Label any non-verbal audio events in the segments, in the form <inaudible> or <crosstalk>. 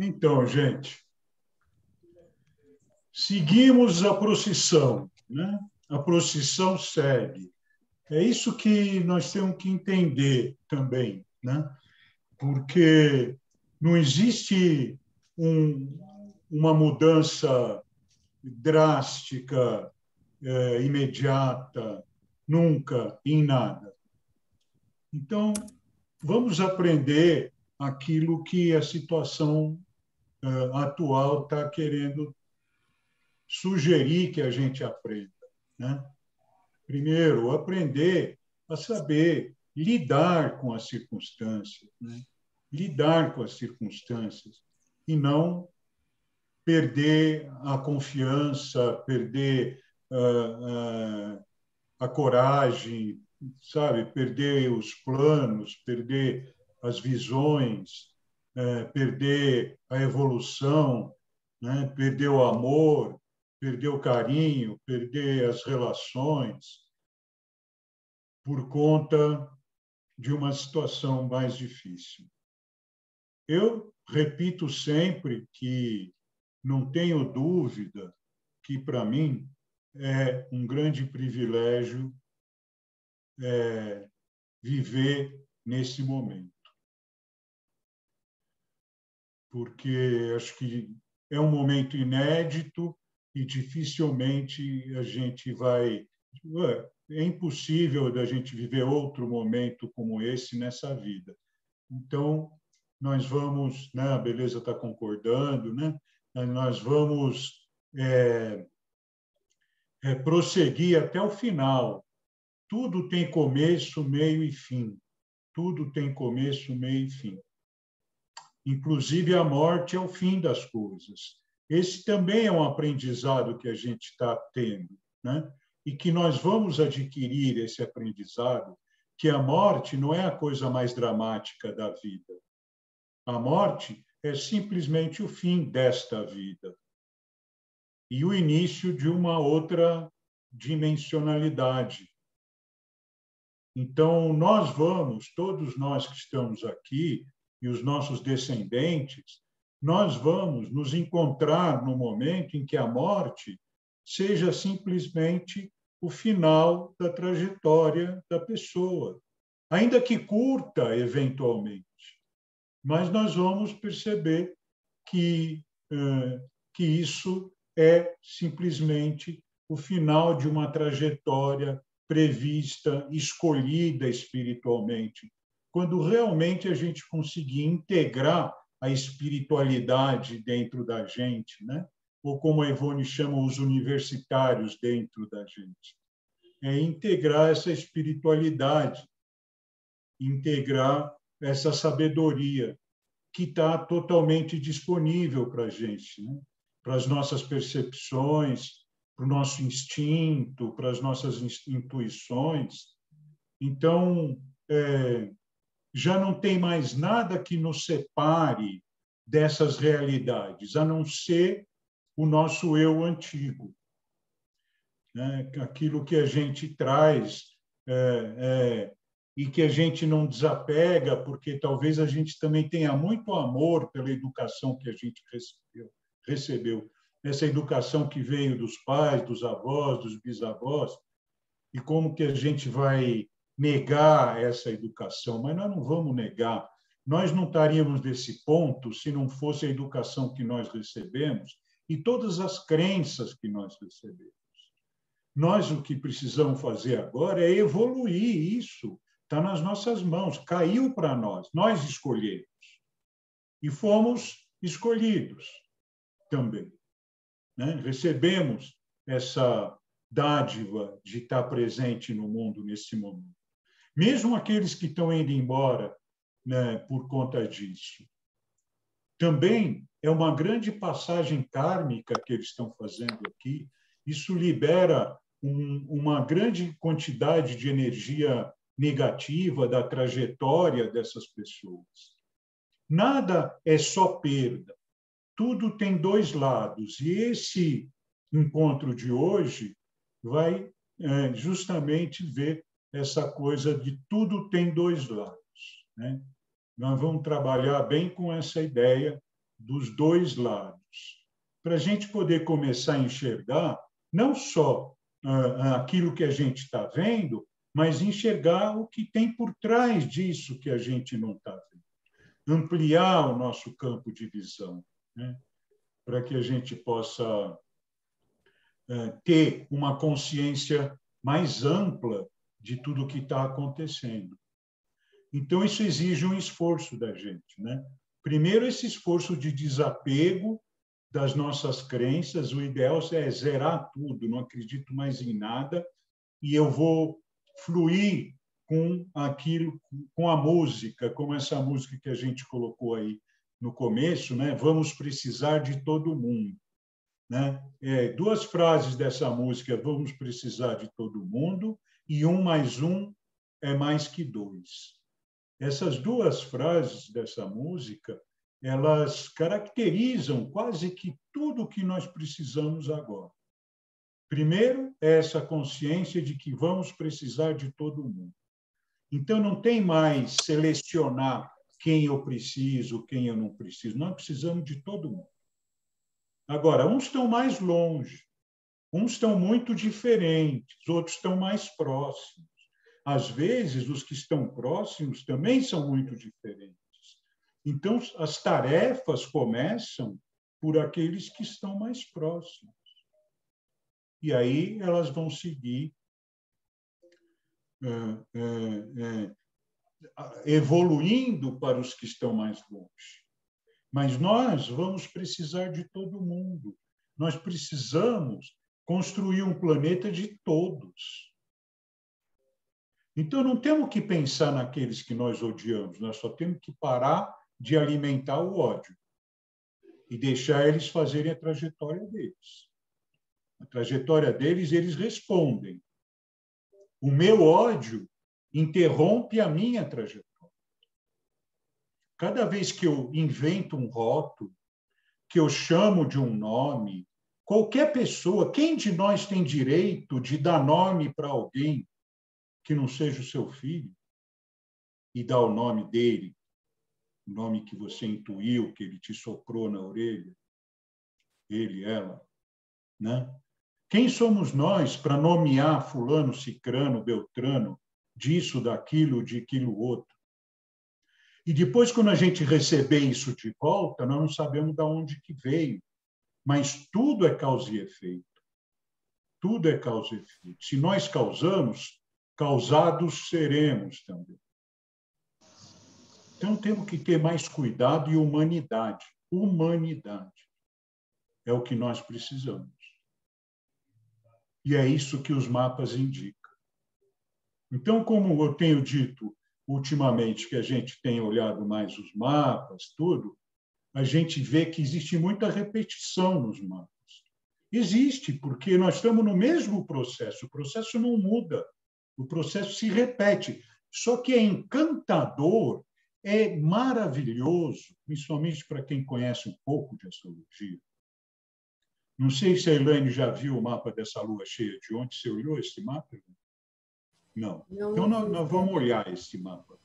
Então, gente, seguimos a procissão, né? A procissão segue. É isso que nós temos que entender também, né? Porque não existe um, uma mudança drástica, é, imediata, nunca, em nada. Então, vamos aprender aquilo que a situação atual está querendo sugerir que a gente aprenda. Né? Primeiro, aprender a saber lidar com as circunstâncias, né? lidar com as circunstâncias e não perder a confiança, perder uh, uh, a coragem, sabe, perder os planos, perder as visões, é, perder a evolução, né? perder o amor, perder o carinho, perder as relações, por conta de uma situação mais difícil. Eu repito sempre que não tenho dúvida que, para mim, é um grande privilégio é, viver nesse momento porque acho que é um momento inédito e dificilmente a gente vai. É impossível da gente viver outro momento como esse nessa vida. Então, nós vamos, né, a beleza está concordando, né? nós vamos é, é, prosseguir até o final. Tudo tem começo, meio e fim. Tudo tem começo, meio e fim. Inclusive, a morte é o fim das coisas. Esse também é um aprendizado que a gente está tendo, né? e que nós vamos adquirir esse aprendizado, que a morte não é a coisa mais dramática da vida. A morte é simplesmente o fim desta vida e o início de uma outra dimensionalidade. Então, nós vamos, todos nós que estamos aqui, e os nossos descendentes, nós vamos nos encontrar no momento em que a morte seja simplesmente o final da trajetória da pessoa, ainda que curta eventualmente. Mas nós vamos perceber que, que isso é simplesmente o final de uma trajetória prevista, escolhida espiritualmente quando realmente a gente conseguir integrar a espiritualidade dentro da gente, né? ou como a Ivone chama, os universitários dentro da gente. É integrar essa espiritualidade, integrar essa sabedoria que está totalmente disponível para a gente, né? para as nossas percepções, para o nosso instinto, para as nossas intuições. Então, é, já não tem mais nada que nos separe dessas realidades, a não ser o nosso eu antigo. Né? Aquilo que a gente traz é, é, e que a gente não desapega, porque talvez a gente também tenha muito amor pela educação que a gente recebeu. recebeu. Essa educação que veio dos pais, dos avós, dos bisavós, e como que a gente vai negar essa educação, mas nós não vamos negar. Nós não estaríamos nesse ponto se não fosse a educação que nós recebemos e todas as crenças que nós recebemos. Nós o que precisamos fazer agora é evoluir isso. Está nas nossas mãos, caiu para nós, nós escolhemos. E fomos escolhidos também. Né? Recebemos essa dádiva de estar presente no mundo nesse momento mesmo aqueles que estão indo embora né, por conta disso. Também é uma grande passagem kármica que eles estão fazendo aqui. Isso libera um, uma grande quantidade de energia negativa da trajetória dessas pessoas. Nada é só perda. Tudo tem dois lados. E esse encontro de hoje vai é, justamente ver essa coisa de tudo tem dois lados. Né? Nós vamos trabalhar bem com essa ideia dos dois lados, para a gente poder começar a enxergar não só ah, aquilo que a gente está vendo, mas enxergar o que tem por trás disso que a gente não está vendo. Ampliar o nosso campo de visão, né? para que a gente possa eh, ter uma consciência mais ampla de tudo o que está acontecendo. Então, isso exige um esforço da gente. Né? Primeiro, esse esforço de desapego das nossas crenças. O ideal é zerar tudo, não acredito mais em nada, e eu vou fluir com aquilo, com a música, como essa música que a gente colocou aí no começo, né? Vamos precisar de todo mundo, né? É, duas frases dessa música, vamos precisar de todo mundo, e um mais um é mais que dois. Essas duas frases dessa música, elas caracterizam quase que tudo o que nós precisamos agora. Primeiro, é essa consciência de que vamos precisar de todo mundo. Então, não tem mais selecionar quem eu preciso, quem eu não preciso. Nós precisamos de todo mundo. Agora, uns estão mais longe, uns estão muito diferentes, outros estão mais próximos. Às vezes, os que estão próximos também são muito diferentes. Então, as tarefas começam por aqueles que estão mais próximos e aí elas vão seguir é, é, é, evoluindo para os que estão mais longe. Mas nós vamos precisar de todo mundo. Nós precisamos construir um planeta de todos. Então, não temos que pensar naqueles que nós odiamos, nós só temos que parar de alimentar o ódio e deixar eles fazerem a trajetória deles a trajetória deles, eles respondem. O meu ódio interrompe a minha trajetória. Cada vez que eu invento um rótulo, que eu chamo de um nome, qualquer pessoa, quem de nós tem direito de dar nome para alguém que não seja o seu filho e dar o nome dele, o nome que você intuiu, que ele te soprou na orelha, ele, ela, né? Quem somos nós para nomear fulano, cicrano, beltrano, disso, daquilo, de aquilo outro? E depois, quando a gente receber isso de volta, nós não sabemos de onde que veio. Mas tudo é causa e efeito. Tudo é causa e efeito. Se nós causamos, causados seremos também. Então temos que ter mais cuidado e humanidade. Humanidade é o que nós precisamos. E é isso que os mapas indicam. Então, como eu tenho dito ultimamente que a gente tem olhado mais os mapas, tudo, a gente vê que existe muita repetição nos mapas. Existe, porque nós estamos no mesmo processo, o processo não muda, o processo se repete. Só que é encantador, é maravilhoso, principalmente para quem conhece um pouco de astrologia, não sei se a Elaine já viu o mapa dessa lua cheia de ontem. Você olhou esse mapa? Não. não então, nós, nós vamos olhar esse mapa.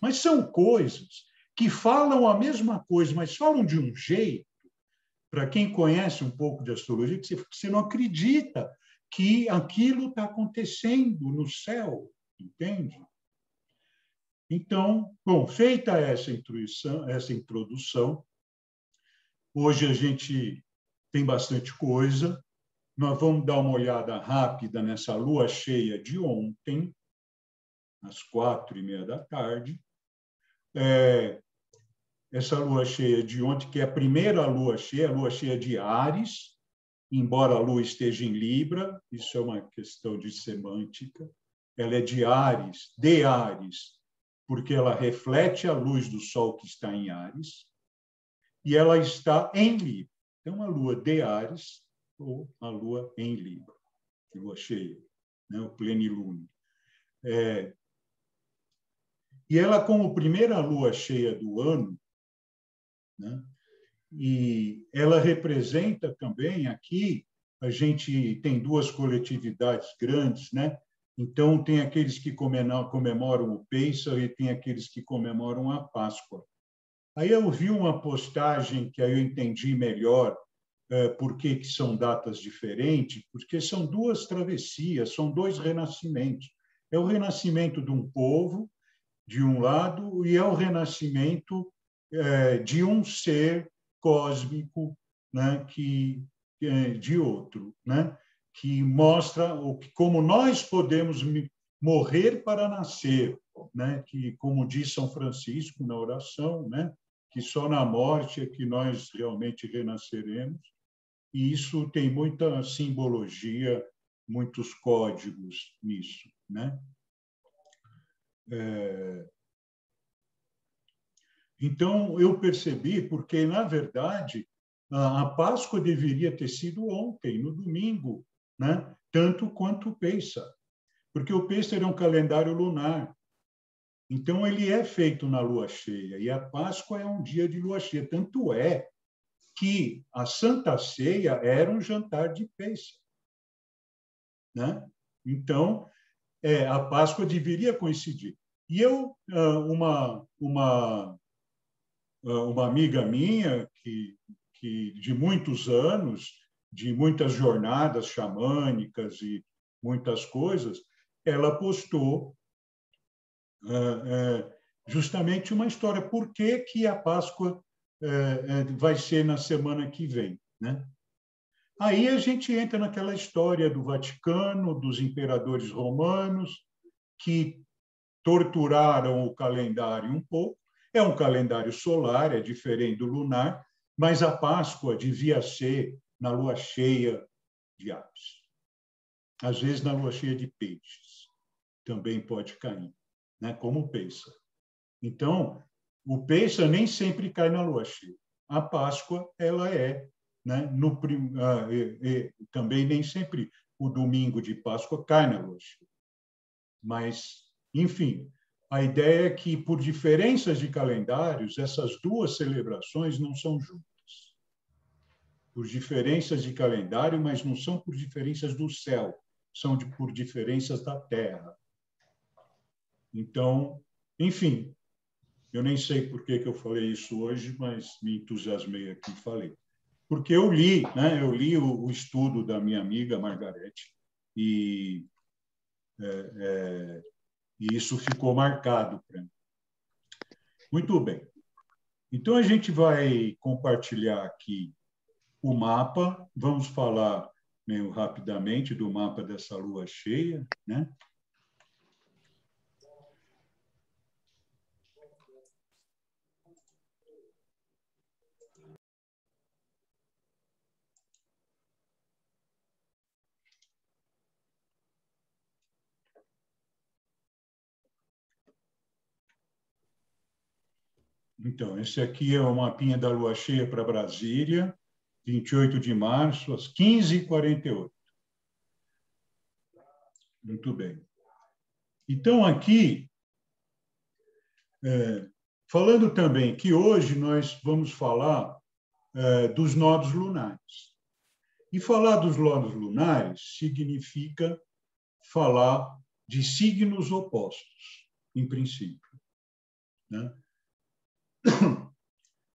Mas são coisas que falam a mesma coisa, mas falam de um jeito, para quem conhece um pouco de astrologia, que você não acredita que aquilo está acontecendo no céu, entende? Então, bom, feita essa introdução, essa introdução, hoje a gente tem bastante coisa. Nós vamos dar uma olhada rápida nessa lua cheia de ontem, às quatro e meia da tarde. É, essa lua cheia de ontem, que é a primeira lua cheia, a lua cheia de Ares, embora a lua esteja em Libra, isso é uma questão de semântica. Ela é de Ares, de Ares, porque ela reflete a luz do Sol que está em Ares, e ela está em Libra. Então, a lua de Ares ou a lua em Libra, lua cheia, né? o plenilúnio. É, e ela, como primeira lua cheia do ano, né? e ela representa também aqui, a gente tem duas coletividades grandes, né? Então, tem aqueles que comemoram o Pêssego e tem aqueles que comemoram a Páscoa. Aí eu vi uma postagem que aí eu entendi melhor é, por que, que são datas diferentes, porque são duas travessias, são dois renascimentos. É o renascimento de um povo, de um lado, e é o renascimento é, de um ser cósmico né, que, é, de outro, né, que mostra o que, como nós podemos morrer para nascer, né, que, como diz São Francisco na oração, né, que só na morte é que nós realmente renasceremos. E isso tem muita simbologia, muitos códigos nisso, né? É... Então eu percebi porque na verdade a Páscoa deveria ter sido ontem, no domingo, né? Tanto quanto o Pêssar, porque o Pêssar é um calendário lunar. Então ele é feito na lua cheia e a Páscoa é um dia de lua cheia. Tanto é que a Santa Ceia era um jantar de peixe. Né? Então, é, a Páscoa deveria coincidir. E eu, ah, uma, uma, uma amiga minha, que, que de muitos anos, de muitas jornadas xamânicas e muitas coisas, ela postou ah, justamente uma história. Por que, que a Páscoa é, é, vai ser na semana que vem. Né? Aí a gente entra naquela história do Vaticano, dos imperadores romanos, que torturaram o calendário um pouco. É um calendário solar, é diferente do lunar, mas a Páscoa devia ser na lua cheia de aves. Às vezes na lua cheia de peixes também pode cair, né? como pensa. Então, o peixe nem sempre cai na lua cheia. A Páscoa, ela é, né, no, uh, e, e, também nem sempre o domingo de Páscoa cai na lua cheia. Mas, enfim, a ideia é que, por diferenças de calendários, essas duas celebrações não são juntas. Por diferenças de calendário, mas não são por diferenças do céu, são de, por diferenças da terra. Então, enfim, eu nem sei por que, que eu falei isso hoje, mas me entusiasmei aqui e falei. Porque eu li, né? eu li o, o estudo da minha amiga Margarete e, é, é, e isso ficou marcado para mim. Muito bem. Então, a gente vai compartilhar aqui o mapa. Vamos falar meio rapidamente do mapa dessa lua cheia, né? Então, esse aqui é o mapinha da lua cheia para Brasília, 28 de março, às 15h48. Muito bem. Então, aqui, é, falando também que hoje nós vamos falar é, dos nodos lunares. E falar dos nodos lunares significa falar de signos opostos, em princípio. Né? <coughs>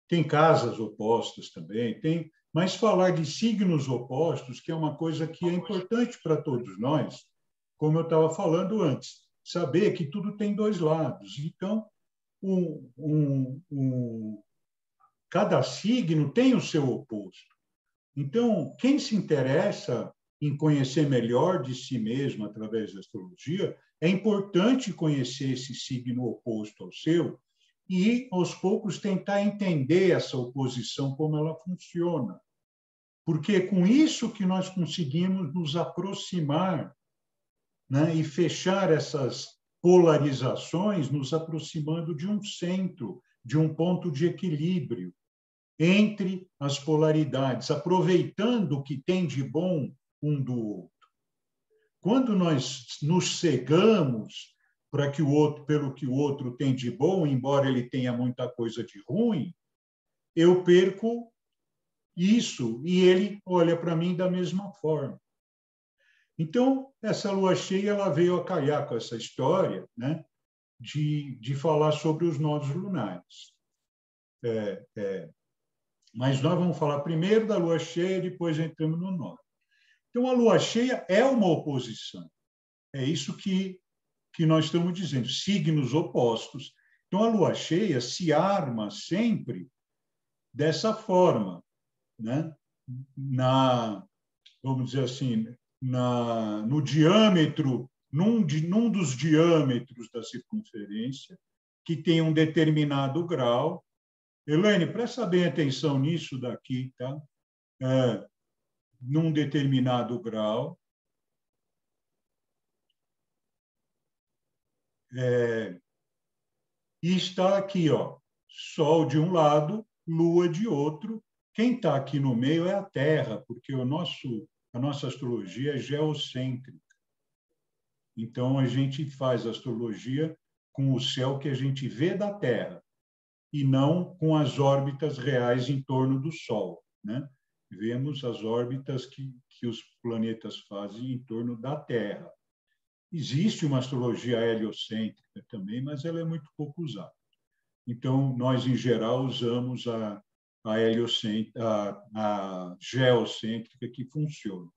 Tem casas opostas também, tem, mas falar de signos opostos, que é uma coisa que é importante para todos nós, como eu estava falando antes, saber que tudo tem dois lados. Então, um, um, um, cada signo tem o seu oposto. Então, quem se interessa em conhecer melhor de si mesmo através da astrologia, é importante conhecer esse signo oposto ao seu e, aos poucos, tentar entender essa oposição, como ela funciona. Porque é com isso que nós conseguimos nos aproximar né, e fechar essas polarizações, nos aproximando de um centro, de um ponto de equilíbrio entre as polaridades, aproveitando o que tem de bom um do outro. Quando nós nos cegamos para que o outro, pelo que o outro tem de bom, embora ele tenha muita coisa de ruim, eu perco isso e ele olha para mim da mesma forma. Então, essa lua cheia ela veio a calhar com essa história né, de, de falar sobre os nodos lunares. É, é, mas nós vamos falar primeiro da lua cheia, depois entramos no norte. Então, a lua cheia é uma oposição. É isso que, que nós estamos dizendo, signos opostos. Então, a lua cheia se arma sempre dessa forma, né? na, vamos dizer assim, na, no diâmetro, num, num dos diâmetros da circunferência, que tem um determinado grau. Elaine, presta bem atenção nisso daqui, tá? É, num determinado grau. É, e está aqui, ó, Sol de um lado, Lua de outro. Quem está aqui no meio é a Terra, porque o nosso, a nossa astrologia é geocêntrica. Então, a gente faz astrologia com o céu que a gente vê da Terra e não com as órbitas reais em torno do Sol. Né? Vemos as órbitas que, que os planetas fazem em torno da Terra. Existe uma astrologia heliocêntrica também, mas ela é muito pouco usada. Então, nós, em geral, usamos a, a, a, a geocêntrica que funciona.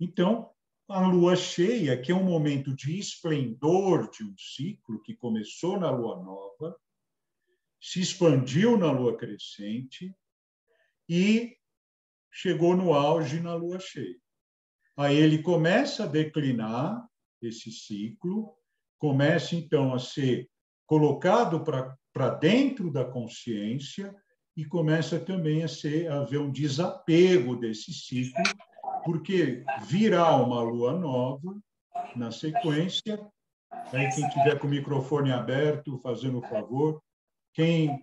Então, a lua cheia, que é um momento de esplendor de um ciclo que começou na lua nova, se expandiu na lua crescente e chegou no auge na lua cheia. Aí ele começa a declinar esse ciclo, começa então a ser colocado para dentro da consciência e começa também a ser a haver um desapego desse ciclo porque virá uma lua nova na sequência. Aí quem tiver com o microfone aberto, fazendo o favor, quem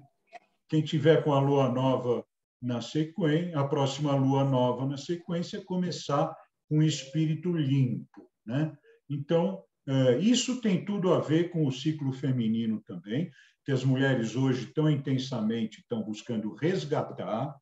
quem tiver com a lua nova na sequência, a próxima lua nova na sequência começar com um espírito limpo, né? Então, é, isso tem tudo a ver com o ciclo feminino também, que as mulheres hoje tão intensamente estão buscando resgatar,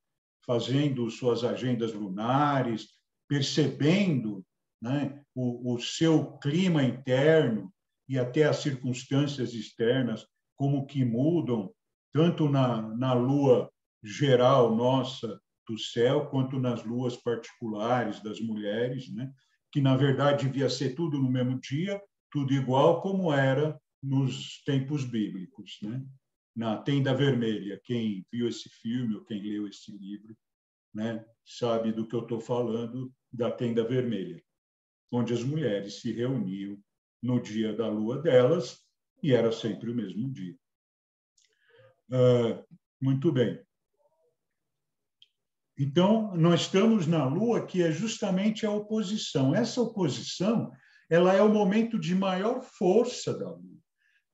fazendo suas agendas lunares, percebendo né, o, o seu clima interno e até as circunstâncias externas, como que mudam, tanto na, na lua geral nossa do céu, quanto nas luas particulares das mulheres, né? Que na verdade devia ser tudo no mesmo dia, tudo igual como era nos tempos bíblicos. Né? Na Tenda Vermelha, quem viu esse filme ou quem leu esse livro, né, sabe do que eu estou falando, da Tenda Vermelha, onde as mulheres se reuniam no dia da lua delas e era sempre o mesmo dia. Uh, muito bem. Então, nós estamos na Lua, que é justamente a oposição. Essa oposição ela é o momento de maior força da Lua.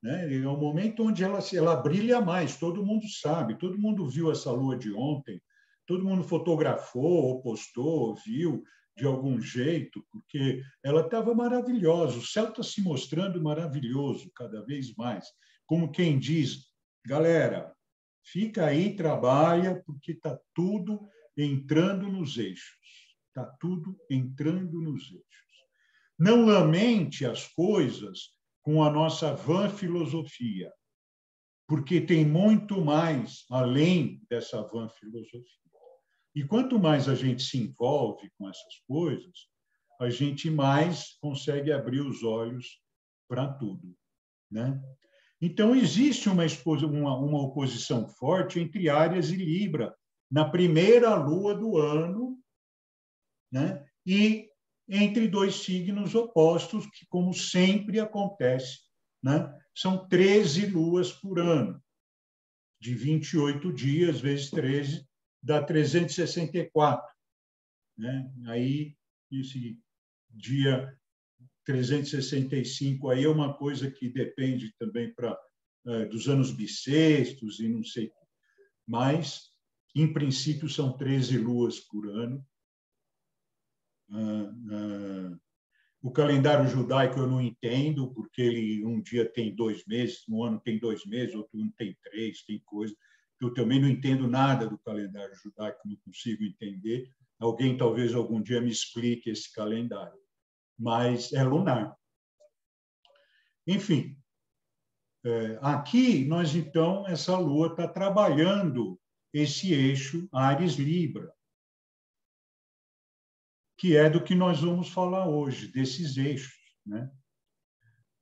Né? É o momento onde ela, ela brilha mais, todo mundo sabe, todo mundo viu essa Lua de ontem, todo mundo fotografou, ou postou, ou viu, de algum jeito, porque ela estava maravilhosa, o céu está se mostrando maravilhoso cada vez mais. Como quem diz, galera, fica aí, trabalha, porque está tudo entrando nos eixos. Está tudo entrando nos eixos. Não lamente as coisas com a nossa vã filosofia, porque tem muito mais além dessa vã filosofia. E quanto mais a gente se envolve com essas coisas, a gente mais consegue abrir os olhos para tudo, né? Então existe uma, uma, uma oposição forte entre Áries e Libra na primeira lua do ano, né? E entre dois signos opostos, que como sempre acontece, né? São 13 luas por ano, de 28 dias vezes 13 dá 364. Né? Aí, esse dia 365 aí é uma coisa que depende também para é, dos anos bissextos e não sei. Mas, em princípio, são 13 luas por ano. Ah, ah, o calendário judaico eu não entendo, porque ele um dia tem dois meses, um ano tem dois meses, outro ano tem três, tem coisa eu também não entendo nada do calendário judaico, não consigo entender. Alguém talvez algum dia me explique esse calendário, mas é lunar. Enfim, É, aqui, nós, então, essa Lua está trabalhando esse eixo Ares-Libra, que é do que nós vamos falar hoje, desses eixos. Né?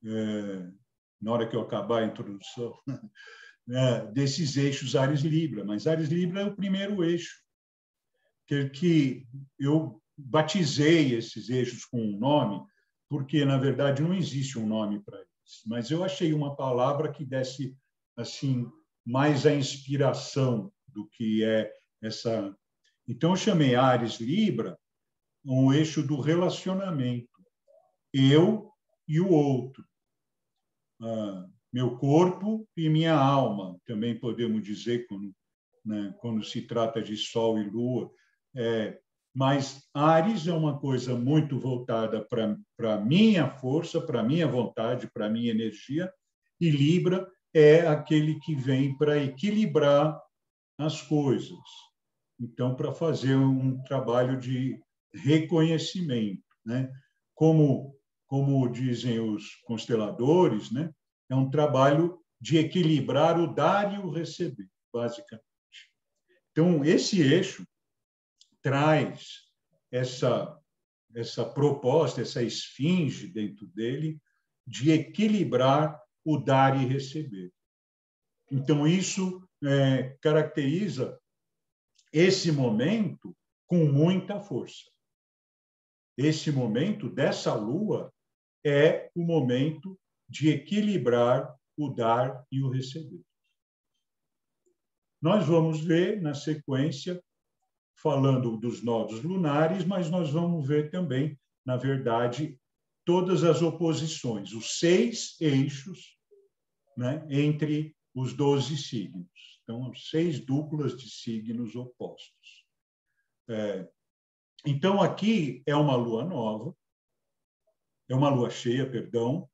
É, na hora que eu acabar a introdução, né, <laughs> desses eixos Ares-Libra. Mas Ares-Libra é o primeiro eixo, que, que eu batizei esses eixos com um nome, porque, na verdade, não existe um nome para eles. Mas eu achei uma palavra que desse assim mais a inspiração do que é essa. Então, eu chamei Ares-Libra um eixo do relacionamento. Eu e o outro. Ah, meu corpo e minha alma, também podemos dizer, quando, né, quando se trata de Sol e Lua. É, mas Ares é uma coisa muito voltada para a minha força, para a minha vontade, para a minha energia, e Libra é aquele que vem para equilibrar as coisas. Então, para fazer um trabalho de reconhecimento, né? Como como dizem os consteladores, né? É um trabalho de equilibrar o dar e o receber, basicamente. Então, esse eixo traz essa essa proposta, essa esfinge dentro dele de equilibrar o dar e receber. Então, isso é, caracteriza esse momento com muita força. Esse momento dessa lua é o momento de equilibrar o dar e o receber. Nós vamos ver na sequência falando dos nodos lunares, mas nós vamos ver também, na verdade, todas as oposições, os seis eixos né, entre os doze signos. Então, seis duplas de signos opostos. É, então, aqui é uma lua nova, é uma lua cheia, perdão,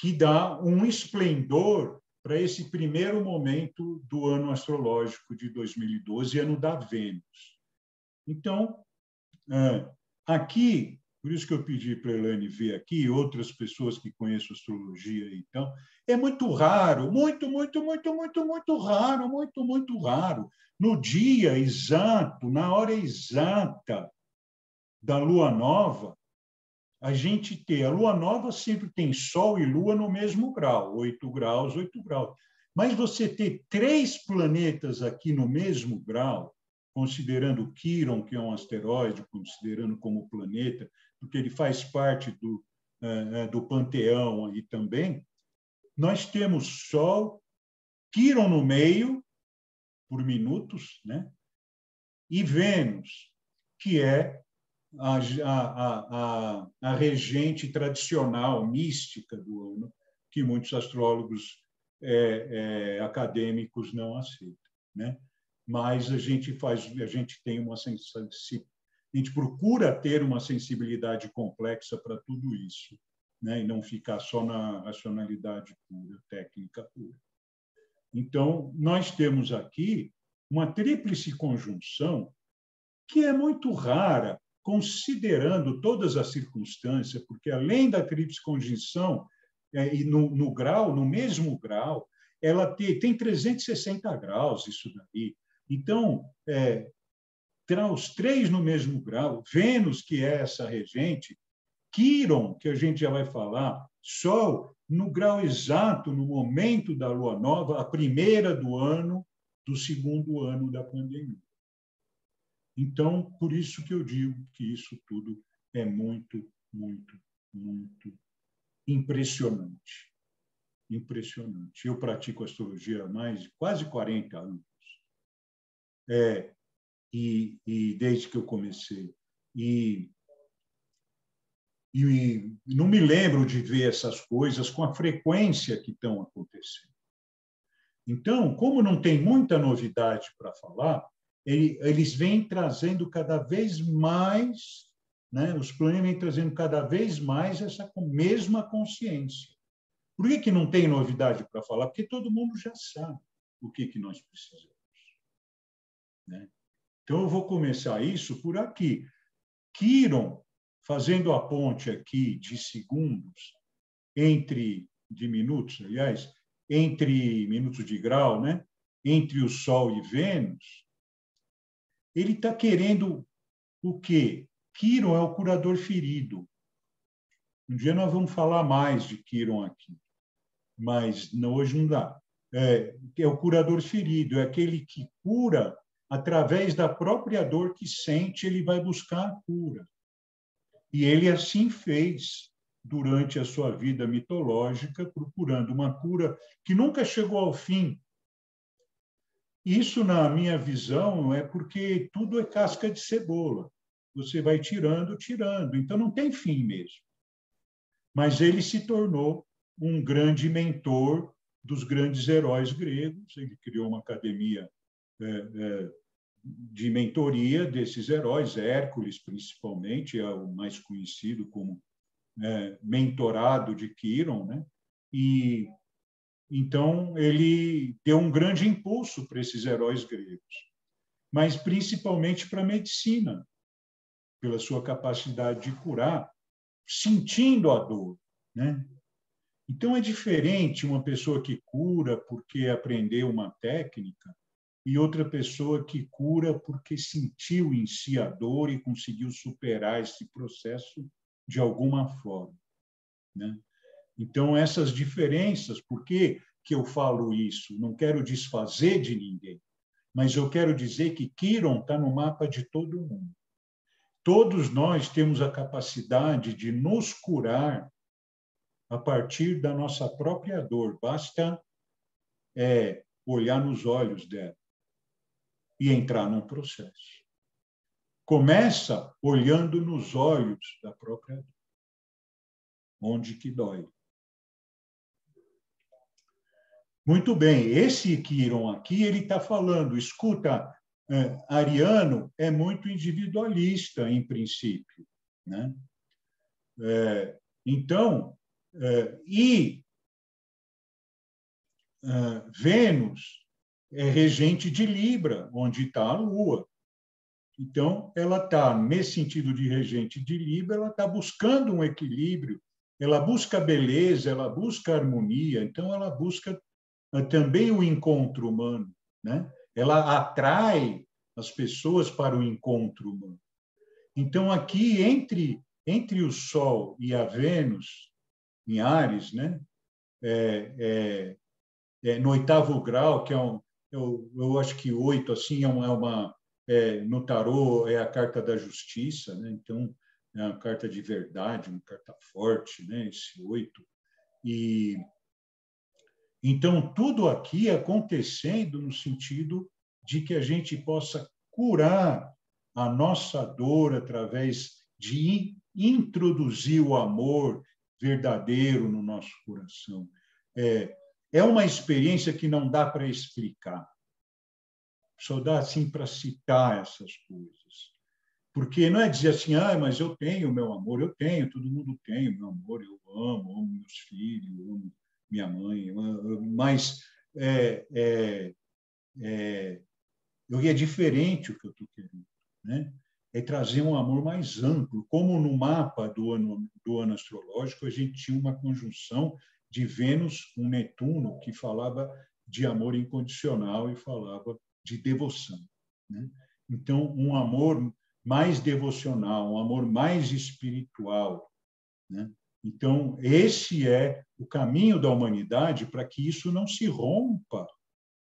que dá um esplendor para esse primeiro momento do ano astrológico de 2012, ano da Vênus. Então, é, aqui, por isso que eu pedi para a Elaine ver aqui, outras pessoas que conhecem astrologia, então, é muito raro, muito, muito, muito, muito, muito raro, muito, muito raro, no dia exato, na hora exata da lua nova, a gente ter. A lua nova sempre tem Sol e Lua no mesmo grau, 8 graus, 8 graus. Mas você ter três planetas aqui no mesmo grau, considerando Quiron, que é um asteroide, considerando como planeta, porque ele faz parte do, uh, do panteão aí também, nós temos Sol, Quiron no meio, por minutos, né? e Vênus, que é a, a, a, a regente tradicional, mística do ano, que muitos astrólogos é, é, acadêmicos não aceitam, né? Mas a gente faz, a gente tem uma sensibilidade, a gente procura ter uma sensibilidade complexa para tudo isso, né? E não ficar só na racionalidade pura, técnica pura. Então, nós temos aqui uma tríplice conjunção que é muito rara considerando todas as circunstâncias, porque além da tríplice conjunção, é, e no, no, grau, no mesmo grau, ela tem, tem 360 graus isso daí. Então, é, os três no mesmo grau, Vênus, que é essa regente, Quiron, que a gente já vai falar, Sol, no grau exato, no momento da lua nova, a primeira do ano, do segundo ano da pandemia. Então, por isso que eu digo que isso tudo é muito, muito, muito impressionante. Impressionante. Eu pratico astrologia há mais de quase 40 anos. É, e, e desde que eu comecei. E, e não me lembro de ver essas coisas com a frequência que estão acontecendo. Então, como não tem muita novidade para falar, eles vêm trazendo cada vez mais, né? os planetas vêm trazendo cada vez mais essa mesma consciência. Por que, que não tem novidade para falar? Porque todo mundo já sabe o que, que nós precisamos. Né? Então, eu vou começar isso por aqui. Quiron, fazendo a ponte aqui de segundos entre de minutos, aliás, entre minutos de grau, né? entre o Sol e Vênus, ele está querendo o quê? Quiron é o curador ferido. Um dia nós vamos falar mais de Quiron aqui, mas não, hoje não dá. É, é o curador ferido, é aquele que cura através da própria dor que sente, ele vai buscar a cura. E ele assim fez durante a sua vida mitológica, procurando uma cura que nunca chegou ao fim. Isso, na minha visão, é porque tudo é casca de cebola. Você vai tirando, tirando. Então, não tem fim mesmo. Mas ele se tornou um grande mentor dos grandes heróis gregos. Ele criou uma academia é, de mentoria desses heróis, Hércules, principalmente, é o mais conhecido como é, mentorado de Quiron, né? E então ele deu um grande impulso para esses heróis gregos, mas principalmente para a medicina, pela sua capacidade de curar, sentindo a dor, né? Então é diferente uma pessoa que cura porque aprendeu uma técnica e outra pessoa que cura porque sentiu em si a dor e conseguiu superar esse processo de alguma forma. Né? Então, essas diferenças, por que, que eu falo isso? Não quero desfazer de ninguém, mas eu quero dizer que Kiron está no mapa de todo mundo. Todos nós temos a capacidade de nos curar a partir da nossa própria dor. Basta é, olhar nos olhos dela e entrar num processo. Começa olhando nos olhos da própria dor. Onde que dói. Muito bem, esse Kiron aqui, ele está falando, escuta, é, Ariano é muito individualista, em princípio. Né? É, então, é, e é, Vênus é regente de Libra, onde está a Lua. Então, ela está, nesse sentido de regente de Libra, ela está buscando um equilíbrio, ela busca beleza, ela busca harmonia, então ela busca eh, também o encontro humano, né? Ela atrai as pessoas para o encontro humano. Então, aqui, entre, entre o Sol e a Vênus, em Ares, né? É, é, é, no oitavo grau, que é um, eu, eu acho que oito assim é uma, é uma é, no tarô é a carta da justiça, né? Então é uma carta de verdade, uma carta forte, né? Esse oito e então tudo aqui acontecendo no sentido de que a gente possa curar a nossa dor através de introduzir o amor verdadeiro no nosso coração. É, é uma experiência que não dá para explicar. Só dá assim para citar essas coisas. Porque não é dizer assim, ah, mas eu tenho meu amor, eu tenho, todo mundo tem meu amor, eu amo, amo meus filhos, amo minha mãe, mas é, é, é, eu é diferente o que eu estou querendo, né? É trazer um amor mais amplo, como no mapa do ano, do ano astrológico a gente tinha uma conjunção de Vênus com Netuno, que falava de amor incondicional e falava de devoção. Né? Então, um amor mais devocional, um amor mais espiritual. Né? Então, esse é o caminho da humanidade para que isso não se rompa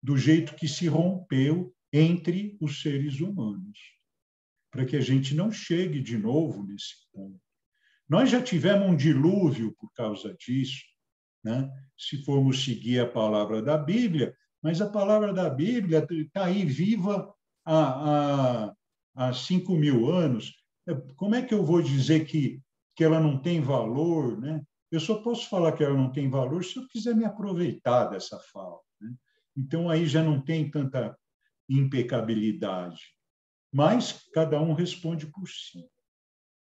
do jeito que se rompeu entre os seres humanos, para que a gente não chegue de novo nesse ponto. Nós já tivemos um dilúvio por causa disso, né? se formos seguir a palavra da Bíblia, mas a palavra da Bíblia está aí viva há, há, há cinco mil anos. Como é que eu vou dizer que, que ela não tem valor? Né? Eu só posso falar que ela não tem valor se eu quiser me aproveitar dessa fala. Né? Então, aí já não tem tanta impecabilidade. Mas cada um responde por si.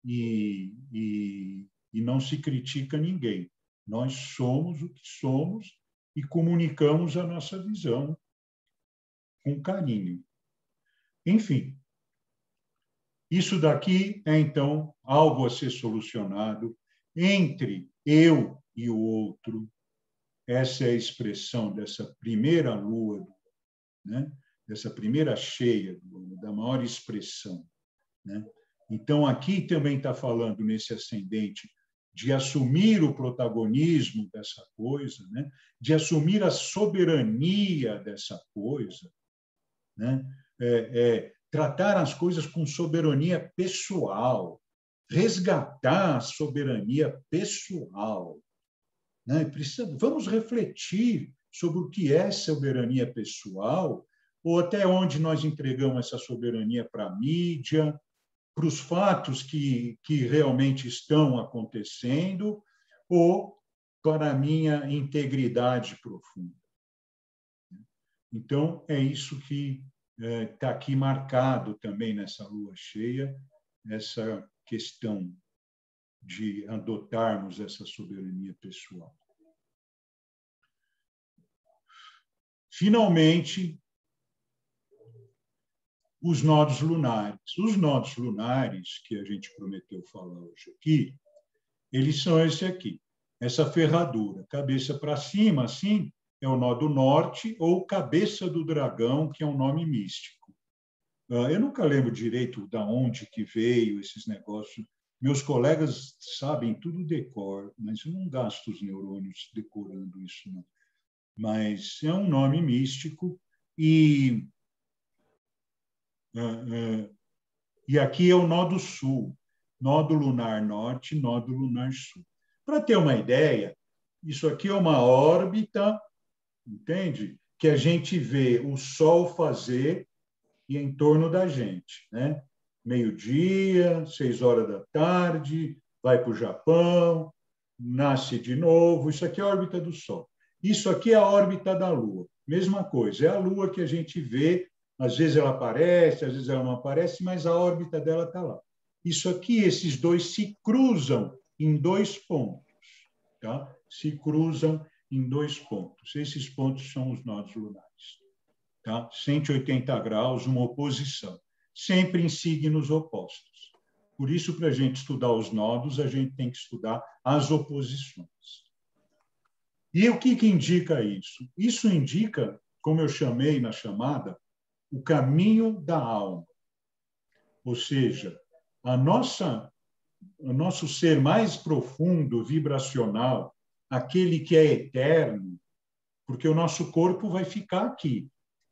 E, e, e não se critica ninguém. Nós somos o que somos e comunicamos a nossa visão com carinho. Enfim, isso daqui é então algo a ser solucionado entre eu e o outro, essa é a expressão dessa primeira lua, né? dessa primeira cheia, da maior expressão. Né? Então, aqui também está falando nesse ascendente de assumir o protagonismo dessa coisa, né? de assumir a soberania dessa coisa, né? É, é, tratar as coisas com soberania pessoal, resgatar a soberania pessoal. Né? Precisa, vamos refletir sobre o que é soberania pessoal, ou até onde nós entregamos essa soberania para a mídia, para os fatos que, que realmente estão acontecendo, ou para a minha integridade profunda. Então, é isso que está é, aqui marcado também nessa lua cheia, essa questão de adotarmos essa soberania pessoal. Finalmente, os nodos lunares. Os nodos lunares que a gente prometeu falar hoje aqui, eles são esse aqui, essa ferradura, cabeça para cima, assim, é o nó do norte, ou cabeça do dragão, que é um nome místico. Ah, eu nunca lembro direito da onde que veio esses negócios. Meus colegas sabem tudo decor, mas eu não gasto os neurônios decorando isso, não. Mas é um nome místico e e aqui é o nó do sul, nó do lunar norte, nó do lunar sul. Para ter uma ideia, isso aqui é uma órbita entende? Que a gente vê o Sol fazer e em torno da gente, né? Meio-dia, seis horas da tarde, vai para o Japão, nasce de novo. Isso aqui é a órbita do Sol. Isso aqui é a órbita da Lua. Mesma coisa, é a Lua que a gente vê. Às vezes ela aparece, às vezes ela não aparece, mas a órbita dela está lá. Isso aqui, esses dois se cruzam em dois pontos, tá? Se cruzam em dois pontos. Esses pontos são os nodos lunares. Tá? 180 graus, uma oposição, sempre em signos opostos. Por isso, para a gente estudar os nodos, a gente tem que estudar as oposições. E o que, que indica isso? Isso indica, como eu chamei na chamada, o caminho da alma. Ou seja, a nossa, o nosso ser mais profundo, vibracional, aquele que é eterno, porque o nosso corpo vai ficar aqui,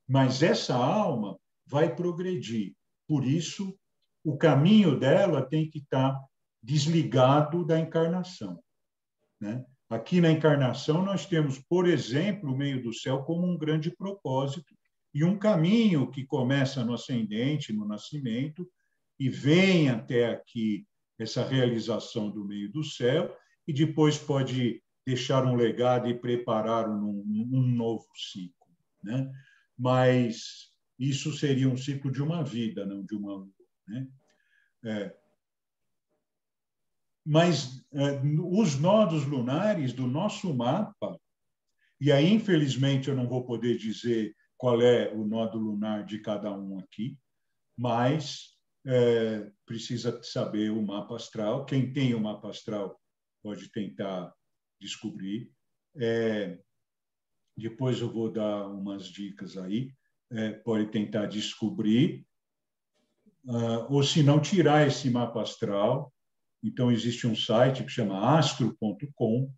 mas essa alma vai progredir. Por isso, o caminho dela tem que estar desligado da encarnação. Né? Aqui na encarnação, nós temos, por exemplo, o meio do céu como um grande propósito e um caminho que começa no ascendente, no nascimento, e vem até aqui essa realização do meio do céu, e depois pode deixar um legado e preparar um, um novo ciclo. Né? Mas isso seria um ciclo de uma vida, não de uma lua. Né? É. Mas é, os nodos lunares do nosso mapa, e aí, infelizmente, eu não vou poder dizer qual é o nodo lunar de cada um aqui, mas é, precisa saber o mapa astral. Quem tem o mapa astral pode tentar descobrir. É, depois eu vou dar umas dicas aí. É, pode tentar descobrir, uh, ou se não, tirar esse mapa astral. Então, existe um site que chama astro.com.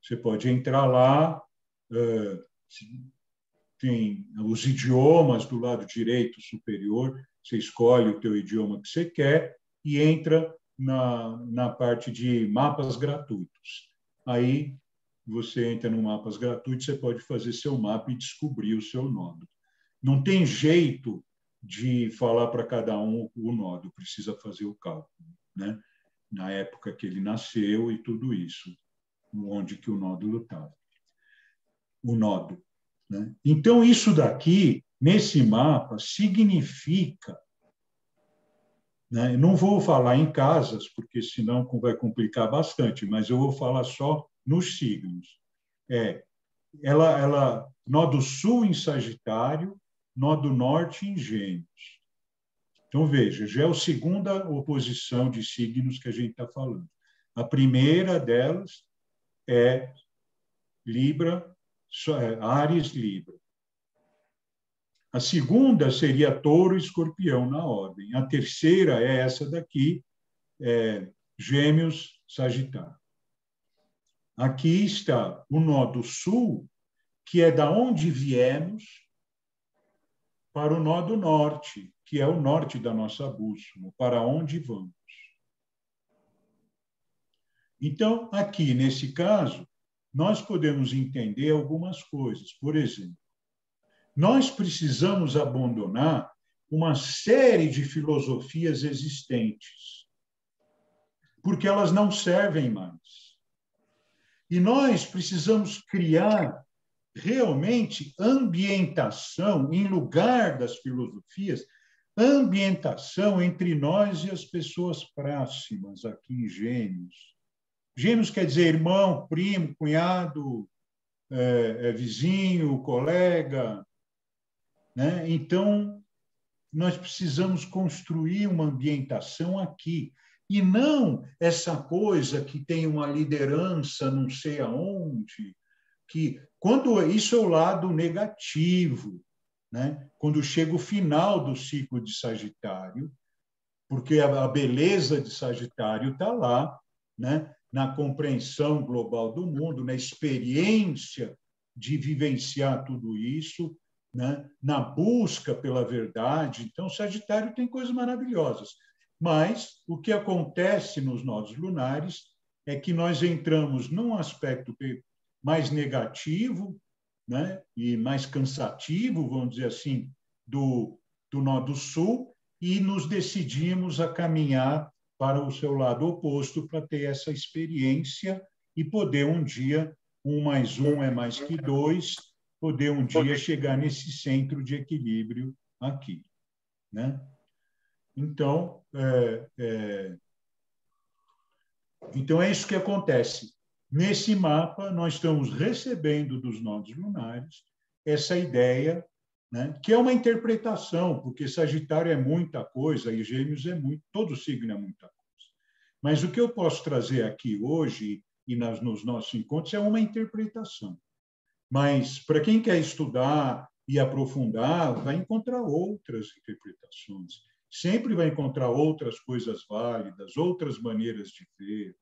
Você pode entrar lá, uh, tem os idiomas do lado direito superior, você escolhe o teu idioma que você quer e entra na, na parte de mapas gratuitos. Aí você entra no Mapas gratuito, você pode fazer seu mapa e descobrir o seu nodo. Não tem jeito de falar para cada um o nodo, precisa fazer o cálculo, né? Na época que ele nasceu e tudo isso, onde que o nódulo estava. O nodo. Né? Então, isso daqui, nesse mapa, significa né? Não vou falar em casas, porque senão vai complicar bastante, mas eu vou falar só nos signos. É, ela, ela, nó do sul em Sagitário, nó do norte em Gêmeos. Então, veja, já é a segunda oposição de signos que a gente está falando. A primeira delas é Libra, Ares, Libra. A segunda seria Touro e Escorpião na ordem. A terceira é essa daqui, é, Gêmeos, Sagitário. Aqui está o nó do sul, que é da onde viemos, para o nó do norte, que é o norte da nossa bússola, para onde vamos. Então, aqui, nesse caso, nós podemos entender algumas coisas. Por exemplo, nós precisamos abandonar uma série de filosofias existentes, porque elas não servem mais. E nós precisamos criar realmente ambientação em lugar das filosofias, ambientação entre nós e as pessoas próximas aqui em Gêmeos Gêmeos quer dizer irmão, primo, cunhado, é, é, vizinho, colega. Né? Então, nós precisamos construir uma ambientação aqui. E não essa coisa que tem uma liderança não sei aonde, que quando isso é o lado negativo, né? quando chega o final do ciclo de Sagitário, porque a beleza de Sagitário está lá, né? Na compreensão global do mundo, na experiência de vivenciar tudo isso, né? na busca pela verdade. Então, Sagitário tem coisas maravilhosas. Mas o que acontece nos nodos lunares é que nós entramos num aspecto mais negativo né? e mais cansativo, vamos dizer assim, do, do nó do sul, e nos decidimos a caminhar para o seu lado oposto para ter essa experiência e poder um dia, um mais um é mais que dois, poder um dia chegar nesse centro de equilíbrio aqui. Né? Então, é, é, então, é isso que acontece. Nesse mapa, nós estamos recebendo dos nodos lunares essa ideia né? que é uma interpretação, porque Sagitário é muita coisa e Gêmeos é muito, todo signo é muita coisa. Mas o que eu posso trazer aqui hoje e nas, nos nossos encontros é uma interpretação. Mas para quem quer estudar e aprofundar, vai encontrar outras interpretações. Sempre vai encontrar outras coisas válidas, outras maneiras de ver.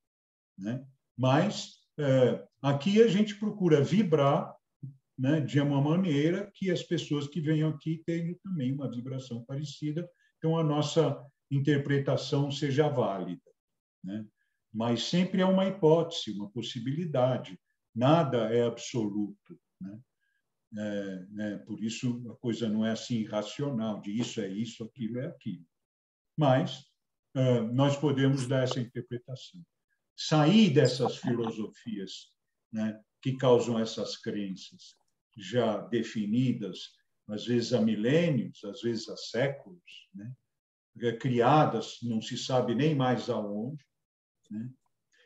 Né? Mas é, aqui a gente procura vibrar né, de uma maneira que as pessoas que venham aqui tenham também uma vibração parecida, então a nossa interpretação seja válida. Né? Mas sempre é uma hipótese, uma possibilidade, nada é absoluto. Né? É, né? Por isso a coisa não é assim racional, de isso é isso, aquilo é aquilo. Mas nós podemos dar essa interpretação. Sair dessas filosofias né, que causam essas crenças já definidas, às vezes há milênios, às vezes há séculos, né? criadas, não se sabe nem mais aonde. Né?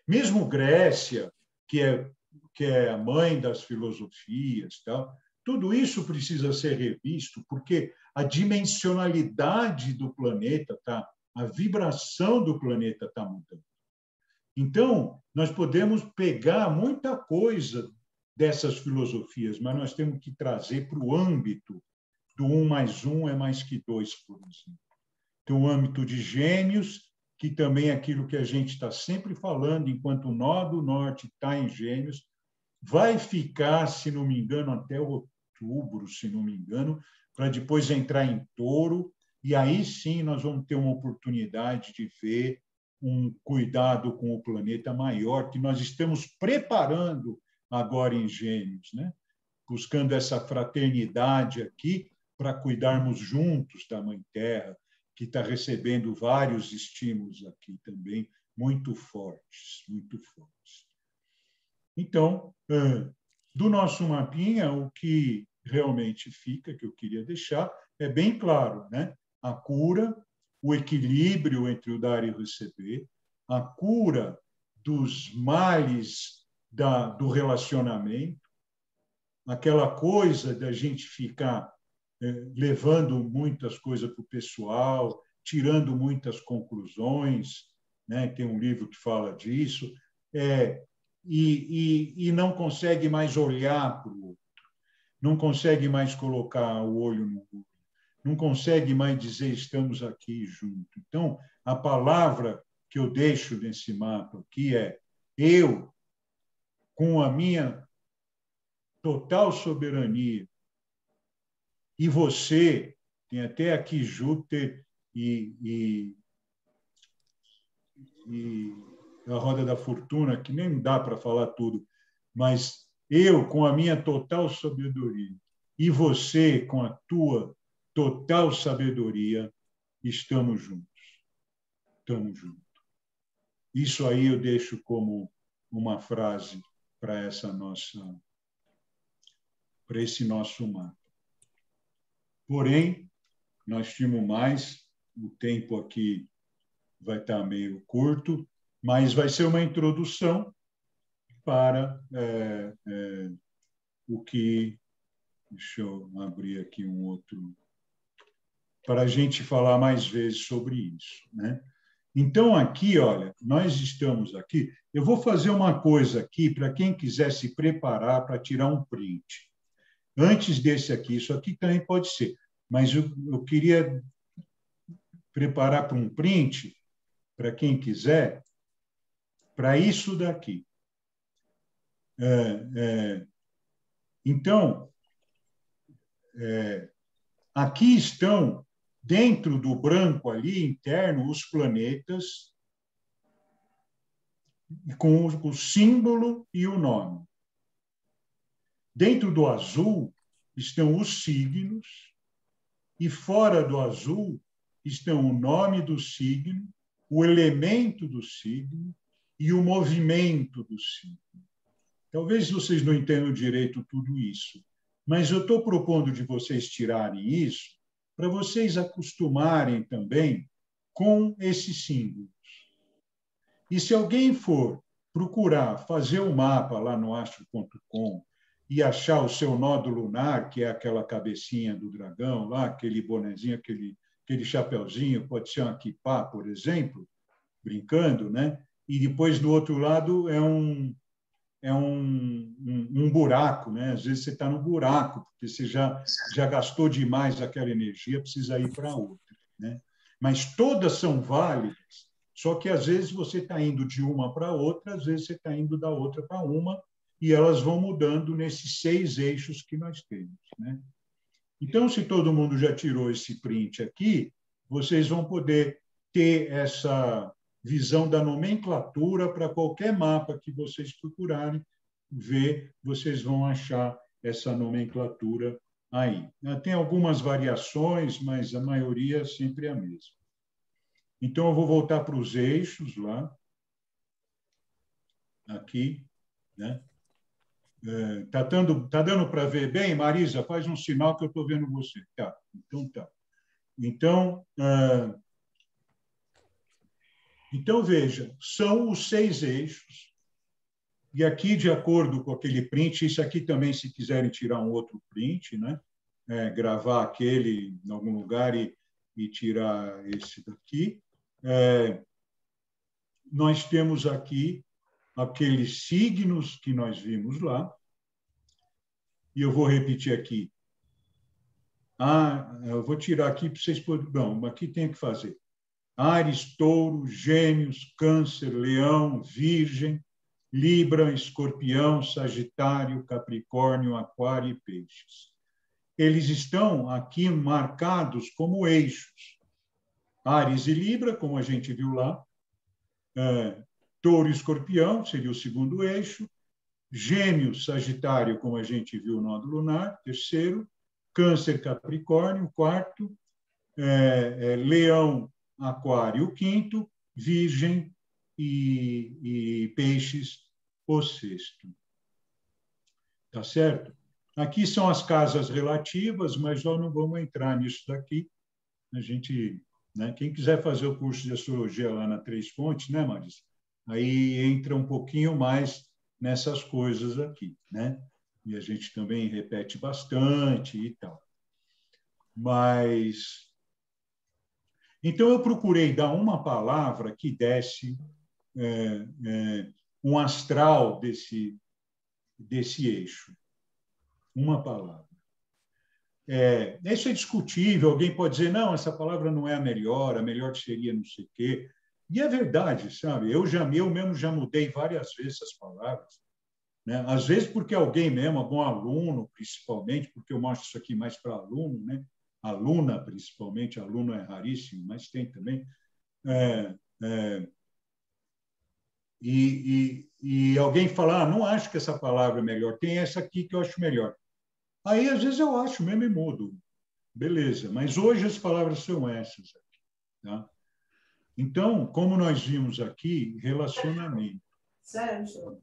Mesmo Grécia, que é, que é a mãe das filosofias, tal, tudo isso precisa ser revisto, porque a dimensionalidade do planeta está, a vibração do planeta está mudando. Então, nós podemos pegar muita coisa dessas filosofias, mas nós temos que trazer para o âmbito do um mais um é mais que dois, por exemplo. Tem o âmbito de gênios, que também é aquilo que a gente está sempre falando, enquanto o nó do norte está em gênios, vai ficar, se não me engano, até outubro, se não me engano, para depois entrar em touro, e aí sim nós vamos ter uma oportunidade de ver um cuidado com o planeta maior, que nós estamos preparando agora em Gêmeos, né? buscando essa fraternidade aqui para cuidarmos juntos da Mãe Terra, que está recebendo vários estímulos aqui também, muito fortes, muito fortes. Então, do nosso mapinha, o que realmente fica, que eu queria deixar, é bem claro, né? A cura, o equilíbrio entre o dar e o receber, a cura dos males da, do relacionamento, aquela coisa da gente ficar é, levando muitas coisas para o pessoal, tirando muitas conclusões, né? tem um livro que fala disso, é, e, e, e não consegue mais olhar para o outro, não consegue mais colocar o olho no olho, não consegue mais dizer estamos aqui juntos. Então, a palavra que eu deixo nesse mapa aqui é eu, com a minha total soberania, e você, tem até aqui Júpiter e, e, e a roda da fortuna, que nem dá para falar tudo, mas eu, com a minha total sabedoria, e você, com a tua total sabedoria, estamos juntos. Estamos juntos. Isso aí eu deixo como uma frase para essa nossa para esse nosso mapa. Porém, nós tínhamos mais, o tempo aqui vai estar meio curto, mas vai ser uma introdução para é, é, o que. Deixa eu abrir aqui um outro. Para a gente falar mais vezes sobre isso. Né? Então, aqui, olha, nós estamos aqui. Eu vou fazer uma coisa aqui para quem quiser se preparar para tirar um print. Antes desse aqui, isso aqui também pode ser, mas eu, eu queria preparar para um print, para quem quiser, para isso daqui. É, é, então, é, aqui estão, dentro do branco ali, interno, os planetas, com o símbolo e o nome. Dentro do azul estão os signos, e fora do azul estão o nome do signo, o elemento do signo e o movimento do signo. Talvez vocês não entendam direito tudo isso, mas eu estou propondo de vocês tirarem isso para vocês acostumarem também com esses símbolos. E se alguém for procurar fazer um mapa lá no astro.com e achar o seu nódulo lunar, que é aquela cabecinha do dragão lá, aquele bonezinho, aquele, aquele chapeuzinho, pode ser um kipá, por exemplo, brincando, né? E depois do outro lado é um é um, um, um buraco, né? Às vezes você está no buraco porque você já já gastou demais aquela energia, precisa ir para outra, né? Mas todas são válidas, só que às vezes você está indo de uma para outra, às vezes você está indo da outra para uma, e elas vão mudando nesses seis eixos que nós temos. Né? Então, se todo mundo já tirou esse print aqui, vocês vão poder ter essa visão da nomenclatura para qualquer mapa que vocês procurarem ver, vocês vão achar essa nomenclatura aí. Tem algumas variações, mas a maioria é sempre a mesma. Então, eu vou voltar para os eixos lá. Aqui, né? Está é, dando, tá dando para ver bem? Marisa, faz um sinal que eu estou vendo você. Tá, então tá. Então, é, então, veja, são os seis eixos. E aqui, de acordo com aquele print, isso aqui também, se quiserem tirar um outro print, né? É, gravar aquele em algum lugar e, e tirar esse daqui. É, nós temos aqui aqueles signos que nós vimos lá. E eu vou repetir aqui. Ah, eu vou tirar aqui para vocês poderem. Não, aqui tem que fazer. Ares, Touro, Gêmeos, Câncer, Leão, Virgem, Libra, Escorpião, Sagitário, Capricórnio, Aquário e Peixes. Eles estão aqui marcados como eixos. Ares e Libra, como a gente viu lá, é, Touro e Escorpião seria o segundo eixo, Gêmeos, Sagitário, como a gente viu no nódulo lunar, terceiro, Câncer, Capricórnio, quarto, é, é, Leão, Aquário, quinto, Virgem e, e Peixes, o sexto. Tá certo? Aqui são as casas relativas, mas nós não vamos entrar nisso daqui. A gente, né? Quem quiser fazer o curso de astrologia lá na Três Fontes, né, Marisa? aí entra um pouquinho mais nessas coisas aqui, né? E a gente também repete bastante e tal. Mas então eu procurei dar uma palavra que desse é, é, um astral desse, desse eixo. Uma palavra. É, isso é discutível, alguém pode dizer, não, essa palavra não é a melhor, a melhor seria não sei o quê. E é verdade, sabe? Eu, já, eu mesmo já mudei várias vezes essas palavras. Né? Às vezes porque alguém mesmo, algum aluno, principalmente, porque eu mostro isso aqui mais para aluno, né? Aluna principalmente, aluno é raríssimo, mas tem também. É, é, e, e, e, alguém fala, ah, não acho que essa palavra é melhor, tem essa aqui que eu acho melhor. Aí, às vezes, eu acho mesmo e mudo. Beleza, mas hoje as palavras são essas. Aqui, tá? Então, como nós vimos aqui, relacionamento. Sérgio,